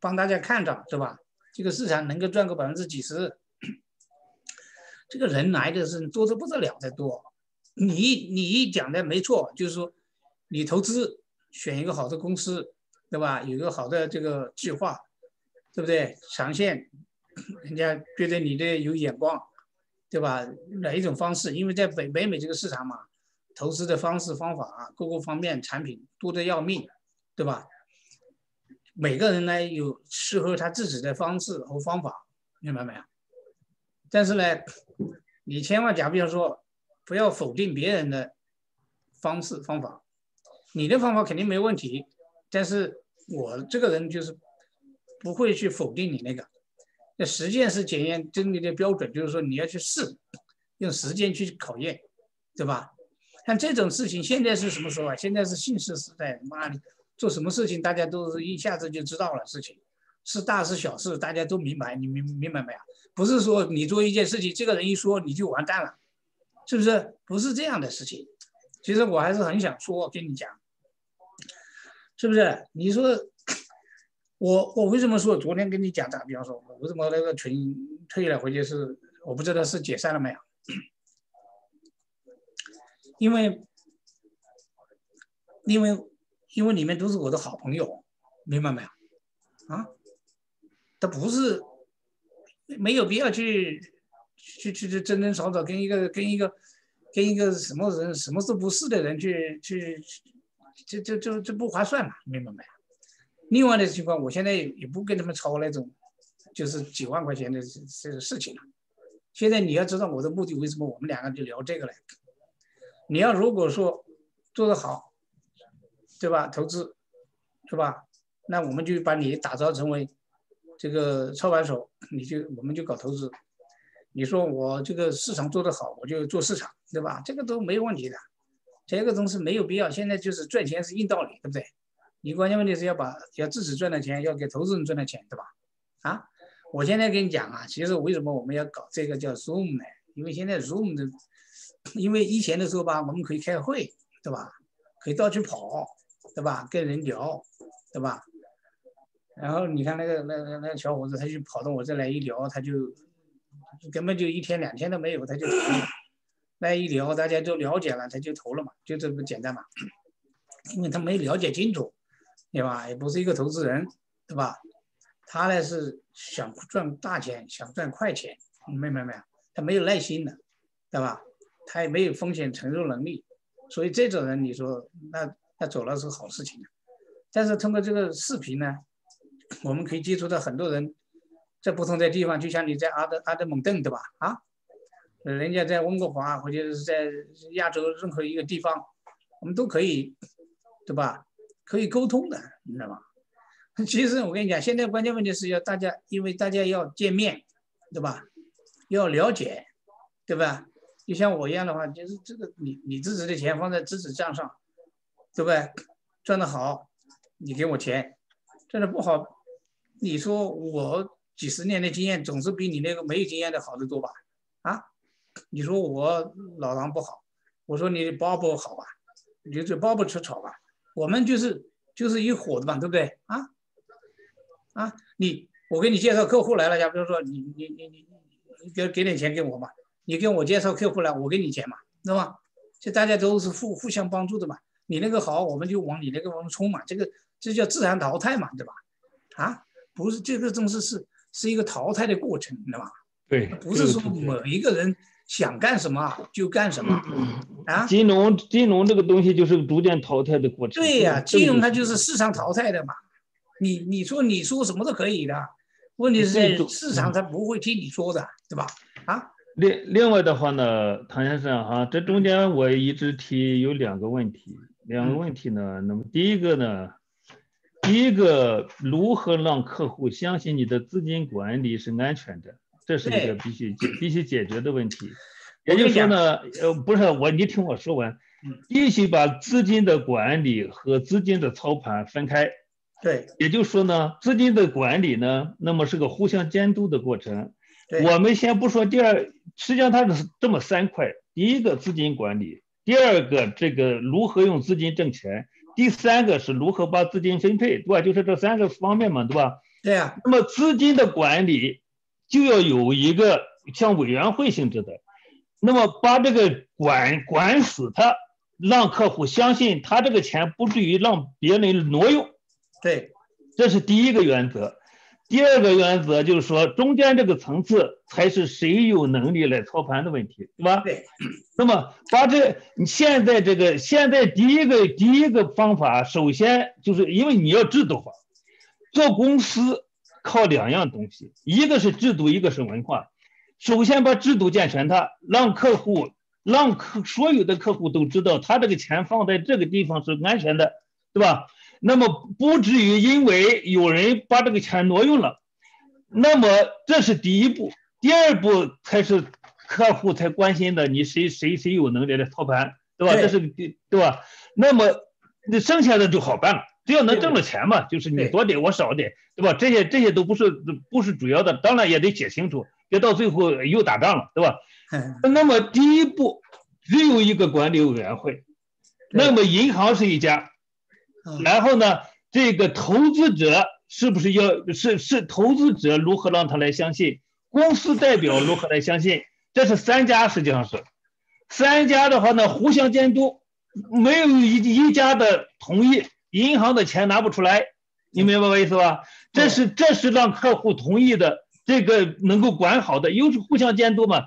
帮大家看着，对吧？这个市场能够赚个百分之几十。这个人来的是多的不得了的多，你你讲的没错，就是说你投资选一个好的公司，对吧？有一个好的这个计划，对不对？长线，人家觉得你的有眼光，对吧？哪一种方式？因为在北北美这个市场嘛，投资的方式方法啊，各个方面产品多的要命，对吧？每个人呢有适合他自己的方式和方法，明白没有？但是呢，你千万假比方说，不要否定别人的方式方法，你的方法肯定没问题，但是我这个人就是不会去否定你那个。那实践是检验真理的标准，就是说你要去试，用时间去考验，对吧？像这种事情，现在是什么时候啊？现在是信息时代，妈的，做什么事情大家都是一下子就知道了事情。是大事小事，大家都明白，你明明白没有？不是说你做一件事情，这个人一说你就完蛋了，是不是？不是这样的事情。其实我还是很想说，跟你讲，是不是？你说我我为什么说昨天跟你讲的？比方说，我为什么那个群退了，回去是我不知道是解散了没有？因为因为因为你们都是我的好朋友，明白没有？啊？他不是没有必要去去去去争争吵吵，跟一个跟一个跟一个什么人什么都不是的人去去，这这这这不划算嘛，明白没有？另外的情况，我现在也不跟他们吵那种就是几万块钱的这个事情了。现在你要知道我的目的，为什么我们两个就聊这个嘞？你要如果说做得好，对吧？投资，是吧？那我们就把你打造成为。这个操盘手，你就我们就搞投资。你说我这个市场做得好，我就做市场，对吧？这个都没有问题的，这个东西没有必要。现在就是赚钱是硬道理，对不对？你关键问题是要把要自己赚的钱，要给投资人赚的钱，对吧？啊，我现在跟你讲啊，其实为什么我们要搞这个叫 Zoom 呢？因为现在 Zoom 的，[LAUGHS] 因为以前的时候吧，我们可以开会，对吧？可以到处跑，对吧？跟人聊，对吧？然后你看那个那那那小伙子，他就跑到我这来一聊，他就根本就一天两天都没有，他就。那一聊，大家都了解了，他就投了嘛，就这么简单嘛。因为他没了解清楚，对吧？也不是一个投资人，对吧？他呢是想赚大钱，想赚快钱，明白没有？他没有耐心的，对吧？他也没有风险承受能力，所以这种人你说那他走了是好事情。但是通过这个视频呢，我们可以接触到很多人，在不同的地方，就像你在阿德阿德蒙顿对吧？啊，人家在温哥华或者是在亚洲任何一个地方，我们都可以，对吧？可以沟通的，你知道吗？[LAUGHS] 其实我跟你讲，现在关键问题是要大家，因为大家要见面，对吧？要了解，对吧？就像我一样的话，就是这个你你自己的钱放在自己账上，对不对？赚得好。你给我钱，赚的不好，你说我几十年的经验总是比你那个没有经验的好得多吧？啊，你说我老狼不好，我说你包不好吧？你就包不吃草吧？我们就是就是一伙的嘛，对不对？啊啊，你我给你介绍客户来了，假比如说你你你你你给给点钱给我嘛，你给我介绍客户来，我给你钱嘛，知道吗？这大家都是互互相帮助的嘛。你那个好，我们就往你那个方向冲嘛，这个。这叫自然淘汰嘛，对吧？啊，不是这个东西是是一个淘汰的过程，对吧？对，不是说某一个人想干什么就干什么啊。金融金融这个东西就是逐渐淘汰的过程。对呀，金融它就是市场淘汰的嘛。你你说你说什么都可以的，问题是市场它不会听你说的，对吧？啊。另另外的话呢，唐先生哈，这中间我一直提有两个问题，两个问题呢，那么第一个呢。第一个，如何让客户相信你的资金管理是安全的？这是一个必须解必须解决的问题。也就是说呢，呃，不是我，你听我说完，必须把资金的管理和资金的操盘分开。对，也就是说呢，资金的管理呢，那么是个互相监督的过程。对，我们先不说第二，实际上它是这么三块：第一个资金管理，第二个这个如何用资金挣钱。第三个是如何把资金分配，对吧？就是这三个方面嘛，对吧？对呀。那么资金的管理就要有一个像委员会性质的，那么把这个管管死它，让客户相信他这个钱不至于让别人挪用。对，这是第一个原则。第二个原则就是说，中间这个层次才是谁有能力来操盘的问题，对吧？对。那么把这你现在这个现在第一个第一个方法，首先就是因为你要制度化，做公司靠两样东西，一个是制度，一个是文化。首先把制度健全，它让客户让客所有的客户都知道，他这个钱放在这个地方是安全的，对吧？那么不至于因为有人把这个钱挪用了，那么这是第一步，第二步才是客户才关心的，你谁谁谁有能力来操盘，对吧？这是对对吧？那么那剩下的就好办了，只要能挣了钱嘛，就是你多点我少点，对吧？这些这些都不是不是主要的，当然也得写清楚，别到最后又打仗了，对吧？那么第一步只有一个管理委员会，那么银行是一家。然后呢，这个投资者是不是要是是投资者如何让他来相信？公司代表如何来相信？这是三家实际上是三家的话呢，互相监督，没有一一家的同意，银行的钱拿不出来，你明白我意思吧？这是这是让客户同意的，这个能够管好的，又是互相监督嘛，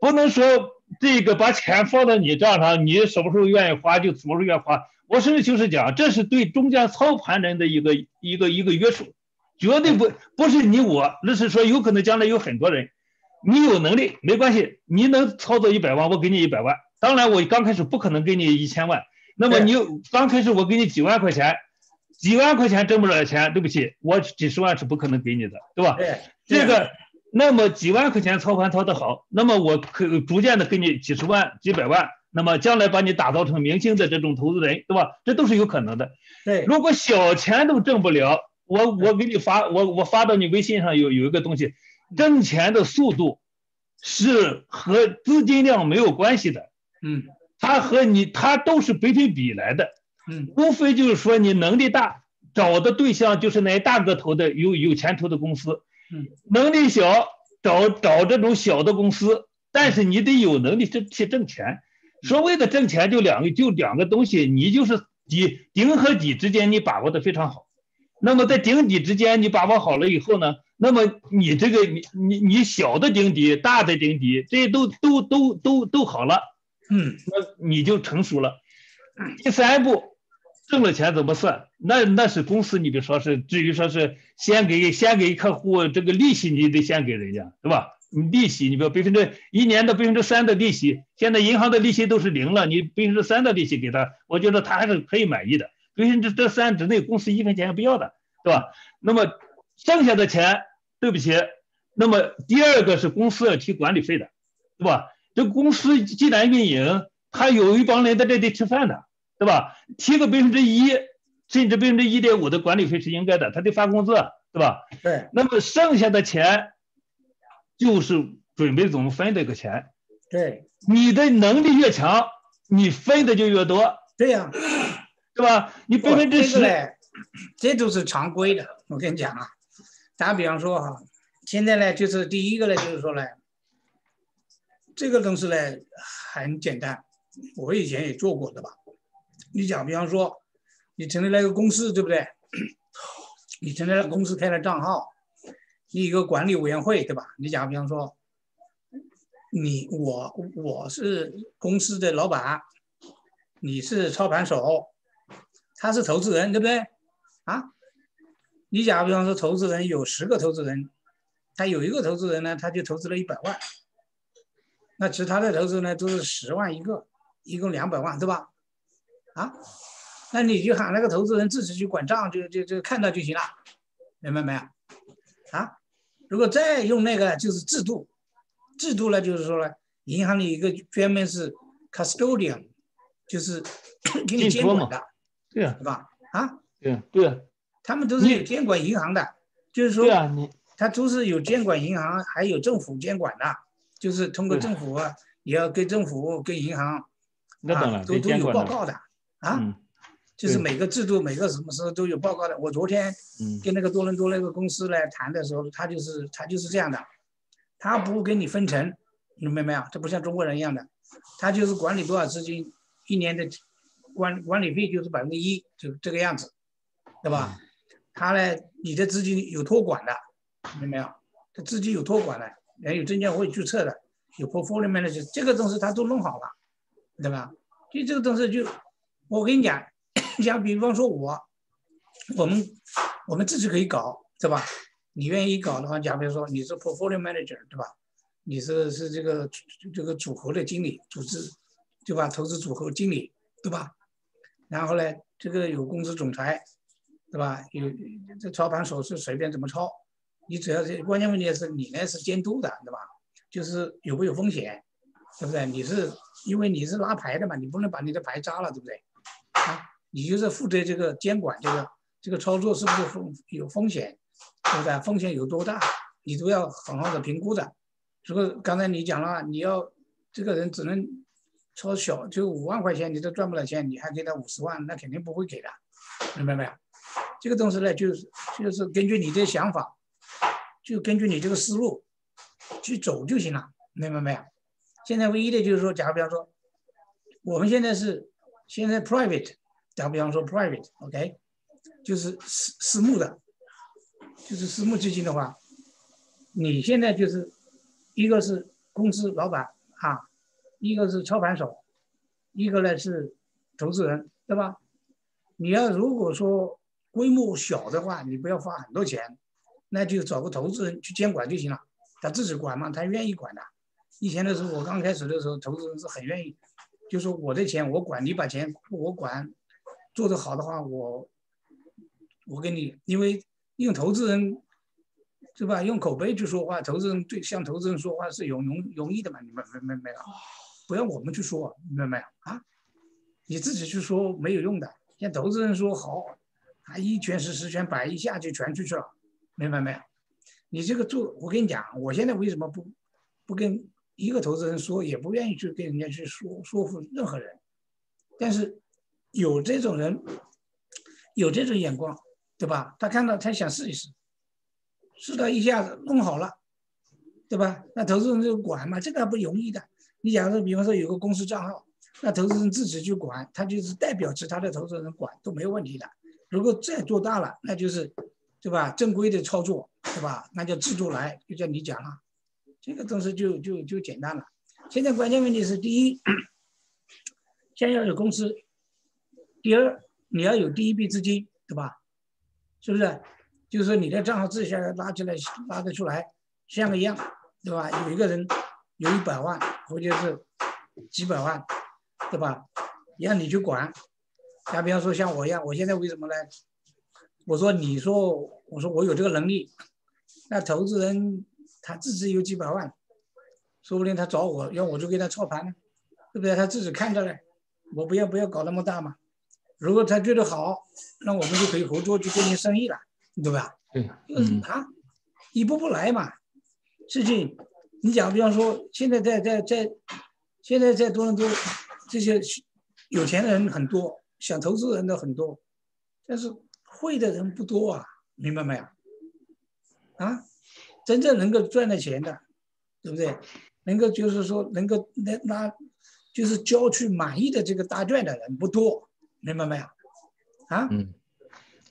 不能说这个把钱放到你账上，你什么时候愿意花就什么时候愿意花。我甚至就是讲，这是对中间操盘人的一个一个一个约束，绝对不不是你我，那是说有可能将来有很多人，你有能力没关系，你能操作一百万，我给你一百万。当然我刚开始不可能给你一千万，那么你刚开始我给你几万块钱，几万块钱挣不了钱，对不起，我几十万是不可能给你的，对吧？对这个那么几万块钱操盘操得好，那么我可逐渐的给你几十万、几百万。那么将来把你打造成明星的这种投资人，对吧？这都是有可能的。对，如果小钱都挣不了，我我给你发，我我发到你微信上有有一个东西，挣钱的速度是和资金量没有关系的。嗯，它和你它都是百分比来的。嗯，无非就是说你能力大，找的对象就是那些大个头的有有前途的公司。嗯，能力小，找找这种小的公司，但是你得有能力去去挣钱。所谓的挣钱就两个，就两个东西，你就是底顶和底之间你把握的非常好。那么在顶底之间你把握好了以后呢，那么你这个你你你小的顶底，大的顶底，这些都都都都都好了。嗯，那你就成熟了。第三步，挣了钱怎么算？那那是公司，你比如说是，至于说是先给先给客户这个利息，你得先给人家，对吧？你利息，你比如百分之一年的百分之三的利息，现在银行的利息都是零了，你百分之三的利息给他，我觉得他还是可以满意的。百分之这三之内，公司一分钱也不要的，对吧？那么剩下的钱，对不起，那么第二个是公司要提管理费的，对吧？这公司既然运营，他有一帮人在这里吃饭的，对吧？提个百分之一，甚至百分之一点五的管理费是应该的，他得发工资，对吧？对，那么剩下的钱，就是准备怎么分这个钱。对，你的能力越强，你分的就越多，对呀，对吧？你百分之十，这个嘞，这都是常规的。我跟你讲啊，打比方说哈，现在呢，就是第一个呢，就是说呢，这个东西呢很简单，我以前也做过的吧。你讲，比方说，你成立了一个公司，对不对？[COUGHS] 你成立了公司开了账号，你一个管理委员会，对吧？你假如，比方说，你我我是公司的老板，你是操盘手，他是投资人，对不对？啊？你假如比方说，投资人有十个投资人，他有一个投资人呢，他就投资了一百万，那其他的投资呢都是十万一个，一共两百万，对吧？啊？那你就喊那个投资人自己去管账，就就就看到就行了，明白没有？啊？如果再用那个就是制度，制度呢就是说呢，银行里一个专门是 custodian，就是 [COUGHS] 给你监管的，对呀，对吧？啊？对对。他们都是有监管银行的，就是说，对啊，你他都是有监管银行，还有政府监管的，就是通过政府也要跟政府、跟银行啊，都都有报告的啊，就是每个制度、每个什么时候都有报告的。我昨天跟那个多伦多那个公司来谈的时候，他就是他就是这样的，他不给你分成，明白没有？这不像中国人一样的，他就是管理多少资金，一年的管管理费就是百分之一，就这个样子，对吧？他呢，你的资金有托管的，明白没有？他资金有托管的，还有证监会注册的，有 portfolio manager，这个东西他都弄好了，对吧？就这个东西就，我跟你讲，[LAUGHS] 你像比方说我，我们我们自己可以搞，对吧？你愿意搞的话，假比如说你是 portfolio manager，对吧？你是是这个这个组合的经理，组织，对吧？投资组合经理，对吧？然后呢，这个有公司总裁。对吧？有这操盘手是随便怎么操，你只要是关键问题是你呢是监督的，对吧？就是有没有风险，对不对？你是因为你是拉牌的嘛，你不能把你的牌扎了，对不对？啊，你就是负责这个监管，这个这个操作是不是风有风险，对不对？风险有多大，你都要好好的评估的。如果刚才你讲了，你要这个人只能超小，就五万块钱，你都赚不了钱，你还给他五十万，那肯定不会给的，明白没有？这个东西呢，就是就是根据你的想法，就根据你这个思路去走就行了，明白没有？现在唯一的就是说，假如比方说，我们现在是现在 private，打比方说 private，OK，就是私私募的，就是私募基金的话，你现在就是一个是公司老板啊，一个是操盘手，一个呢是投资人，对吧？你要如果说。规模小的话，你不要花很多钱，那就找个投资人去监管就行了。他自己管嘛，他愿意管的。以前的时候，我刚开始的时候，投资人是很愿意，就说我的钱我管，你把钱我管，做得好的话，我我给你，因为用投资人是吧？用口碑去说话，投资人对向投资人说话是容容容易的嘛？你们没没没有？不要我们去说，明白没有啊？你自己去说没有用的，像投资人说好。他一拳是十拳，百一下就全出去了，明白没有？你这个做，我跟你讲，我现在为什么不不跟一个投资人说，也不愿意去跟人家去说说服任何人？但是有这种人，有这种眼光，对吧？他看到他想试一试，试到一下子弄好了，对吧？那投资人就管嘛，这个还不容易的。你假如说，比方说有个公司账号，那投资人自己去管，他就是代表其他的投资人管都没有问题的。如果再做大了，那就是，对吧？正规的操作，对吧？那叫制度来，就叫你讲了，这个东西就就就简单了。现在关键问题是，第一，先要有公司，第二你要有第一笔资金，对吧？是不是？就是你的账号自下来拉起来拉得出来，像个样，对吧？有一个人有一百万或者是几百万，对吧？让你去管。打比方说像我一样，我现在为什么呢？我说你说我说我有这个能力，那投资人他自己有几百万，说不定他找我要我就给他操盘呢，对不对？他自己看着呢，我不要不要搞那么大嘛。如果他觉得好，那我们就可以合作去进行生意了。对吧？对，就是啊，一步步来嘛。事情，你讲，比方说，现在在在在，现在在多伦多，这些有钱人很多，想投资人的很多，但是会的人不多啊，明白没有？啊，真正能够赚到钱的，对不对？能够就是说能够那那，就是交去满意的这个答卷的人不多，明白没有？啊？嗯。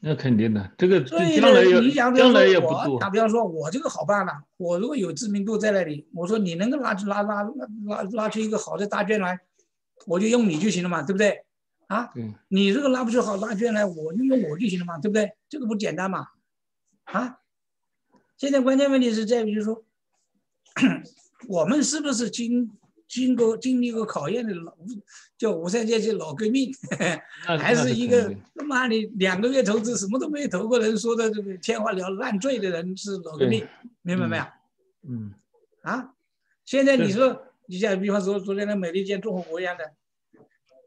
那肯定的，这个所以将来也你想，比将方说来也不多。我打比方说，我这个好办了，我如果有知名度在那里，我说你能够拉出拉拉拉拉拉出一个好的答卷来，我就用你就行了嘛，对不对？啊，对，你这个拉不出好答卷来，我就用我就行了嘛，对不对？这个不简单嘛？啊，现在关键问题是在于就是说，[COUGHS] 我们是不是经经过经历过考验的老叫无三阶级老革命，[LAUGHS] 那 [LAUGHS] 还是一个他妈的两个月投资什么都没有投过人说的这个天花乱烂醉的人是老革命，明白没有？嗯，啊，现在你说，你像比方说昨天的美利坚共和国一样的，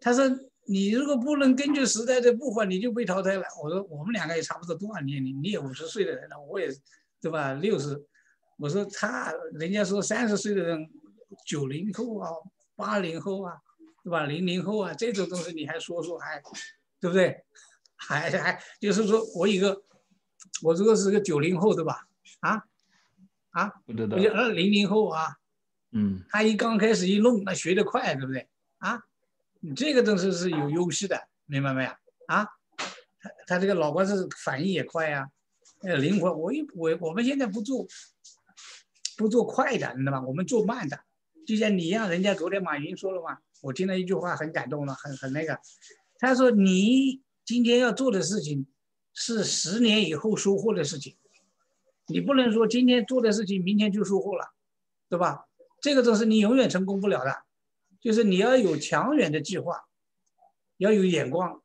他说你如果不能根据时代的步伐，你就被淘汰了。我说我们两个也差不多多少年龄，你也五十岁的人了，我也对吧？六十，我说他人家说三十岁的人，九零后啊，八零后啊，对吧？零零后啊，这种东西你还说说还，对不对？还还就是说我一个，我这个是个九零后对吧？啊啊，不知道我。就二零零后啊，嗯，他一刚开始一弄，那学得快，对不对？啊，你这个东西是有优势的，明白没有？啊，他他这个老官是反应也快呀、呃，灵活。我一我我们现在不做不做快的，你知道吧？我们做慢的。就像你一样，人家昨天马云说了嘛，我听了一句话很感动了，很很那个。他说你今天要做的事情是十年以后收获的事情，你不能说今天做的事情明天就收获了，对吧？这个都是你永远成功不了的，就是你要有长远的计划，要有眼光，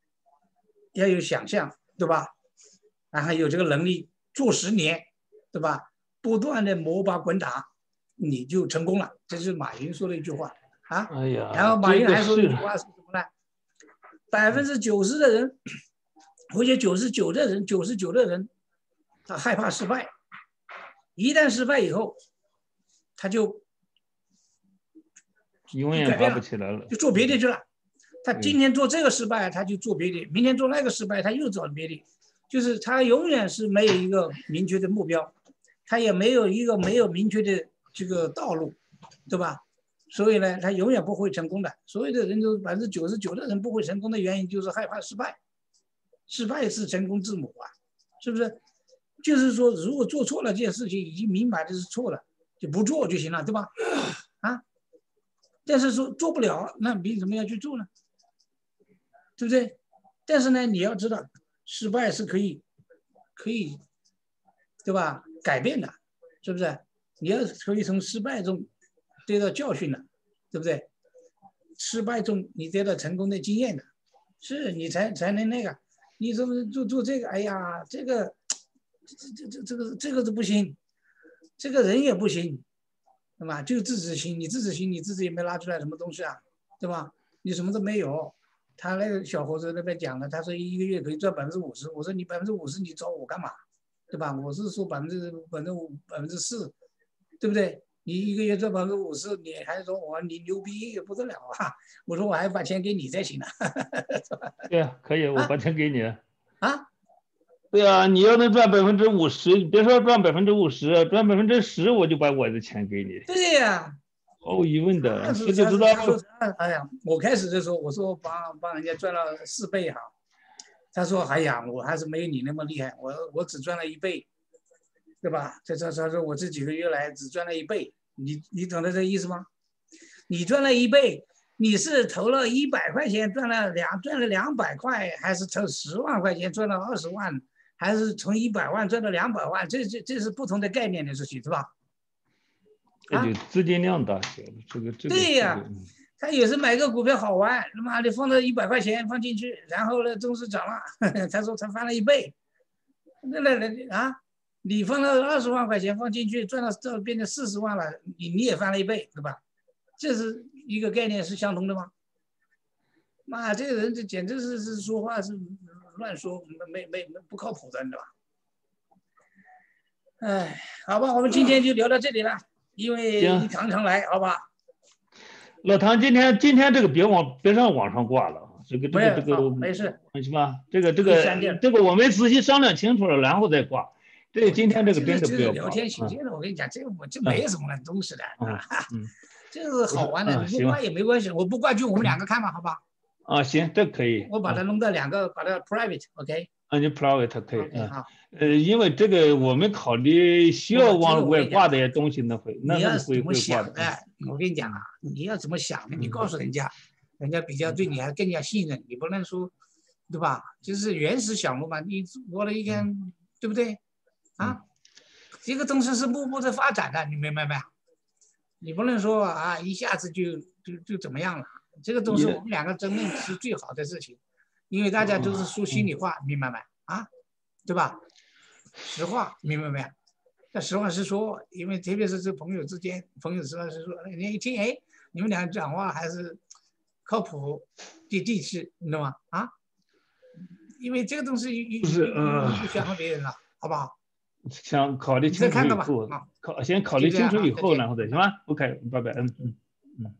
要有想象，对吧？然后有这个能力做十年，对吧？不断的摸爬滚打，你就成功了。这是马云说的一句话啊。哎呀，然后马云还说了一句话是什么呢？百分之九十的人，或者九十九的人，九十九的人，他害怕失败。一旦失败以后，他就永远爬不起来了。就做别的去了。他今天做这个失败，他就做别的；明天做那个失败，他又找别的。就是他永远是没有一个明确的目标，他也没有一个没有明确的这个道路，对吧？所以呢，他永远不会成功的。所有的人都百分之九十九的人不会成功的原因就是害怕失败，失败是成功之母啊，是不是？就是说，如果做错了这件事情，已经明白的是错了，就不做就行了，对吧？[COUGHS] 啊，但是说做不了，那凭什么要去做呢？对不对？但是呢，你要知道，失败是可以，可以，对吧？改变的，是不是？你要可以从失败中得到教训的，对不对？失败中你得到成功的经验的，是你才才能那个。你怎么做做这个？哎呀，这个，这这这这个这个都不行，这个人也不行，对吧？就自己行，你自己行，你自己也没拉出来什么东西啊，对吧？你什么都没有。他那个小伙子那边讲了，他说一个月可以赚百分之五十。我说你百分之五十，你找我干嘛？对吧？我是说百分之百分之五百分之四，对不对？你一个月赚百分之五十，你还说我你牛逼不得了啊！我说我还把钱给你才行呢，[LAUGHS] 对啊，可以，我啊把钱给你。啊，对啊，你要能赚百分之五十，你别说赚百分之五十，赚百分之十，我就把我的钱给你，对呀、毫无疑问的，这就知道哎呀，我开始的时候我说帮帮人家赚了四倍哈，他说哎呀，我还是没有你那么厉害，我我只赚了一倍，对吧？这这他说我这几个月来只赚了一倍，你你懂得这意思吗？你赚了一倍，你是投了一百块钱赚了两赚了两百块，还是投十万块钱赚了二十万，还是从一百万赚到两百万？这这这是不同的概念的事情，是吧？这就资金量大小，这个这个。对呀，他也是买个股票好玩，他妈的放了一百块钱放进去，然后呢，东西涨了，[LAUGHS] 他说他翻了一倍，那那那啊，你放了二十万块钱放进去，赚到这变成四十万了，你你也翻了一倍，对吧？这是一个概念是相同的吗？妈，这个人这简直是是说话是乱说，没没没不靠谱的，你知道吧？哎，好吧，我们今天就聊到这里了。因为你常常来，好吧？老唐，今天今天这个别往别上网上挂了，这个这个这个没事，行吧？这个这个这个我们仔细商量清楚了，然后再挂。这今天这个真的不要聊天请柬的，我跟你讲，这个我这没什么东西的，啊，[LAUGHS] 这是好玩的，你不挂也没关系，我不挂就我们两个看吧，好吧？啊，行，这可以。我把它弄到两个，把它 private，OK？啊，你 private 可以，嗯，呃，因为这个我们考虑需要往外挂的些东西，那会那是会会挂的。我跟你讲啊，你要怎么想的？你告诉人家，人家比较对你还更加信任。你不能说，对吧？就是原始小路嘛，你我了一天，对不对？啊，这个东西是步步在发展的，你明白没？你不能说啊，一下子就就就怎么样了？这个东西我们两个争论是最好的事情。因为大家都是说心里话，明白没？啊，对吧？实话，明白没？那实话实说，因为特别是这朋友之间，朋友实话实说，人家一听，哎，你们俩讲话还是靠谱、接地气，你知道吗？啊，因为这个东西不是，嗯，不想和别人了，好不好？想考虑清楚以后，考先考虑清楚以后，然后再行吗？OK，拜拜，嗯嗯嗯。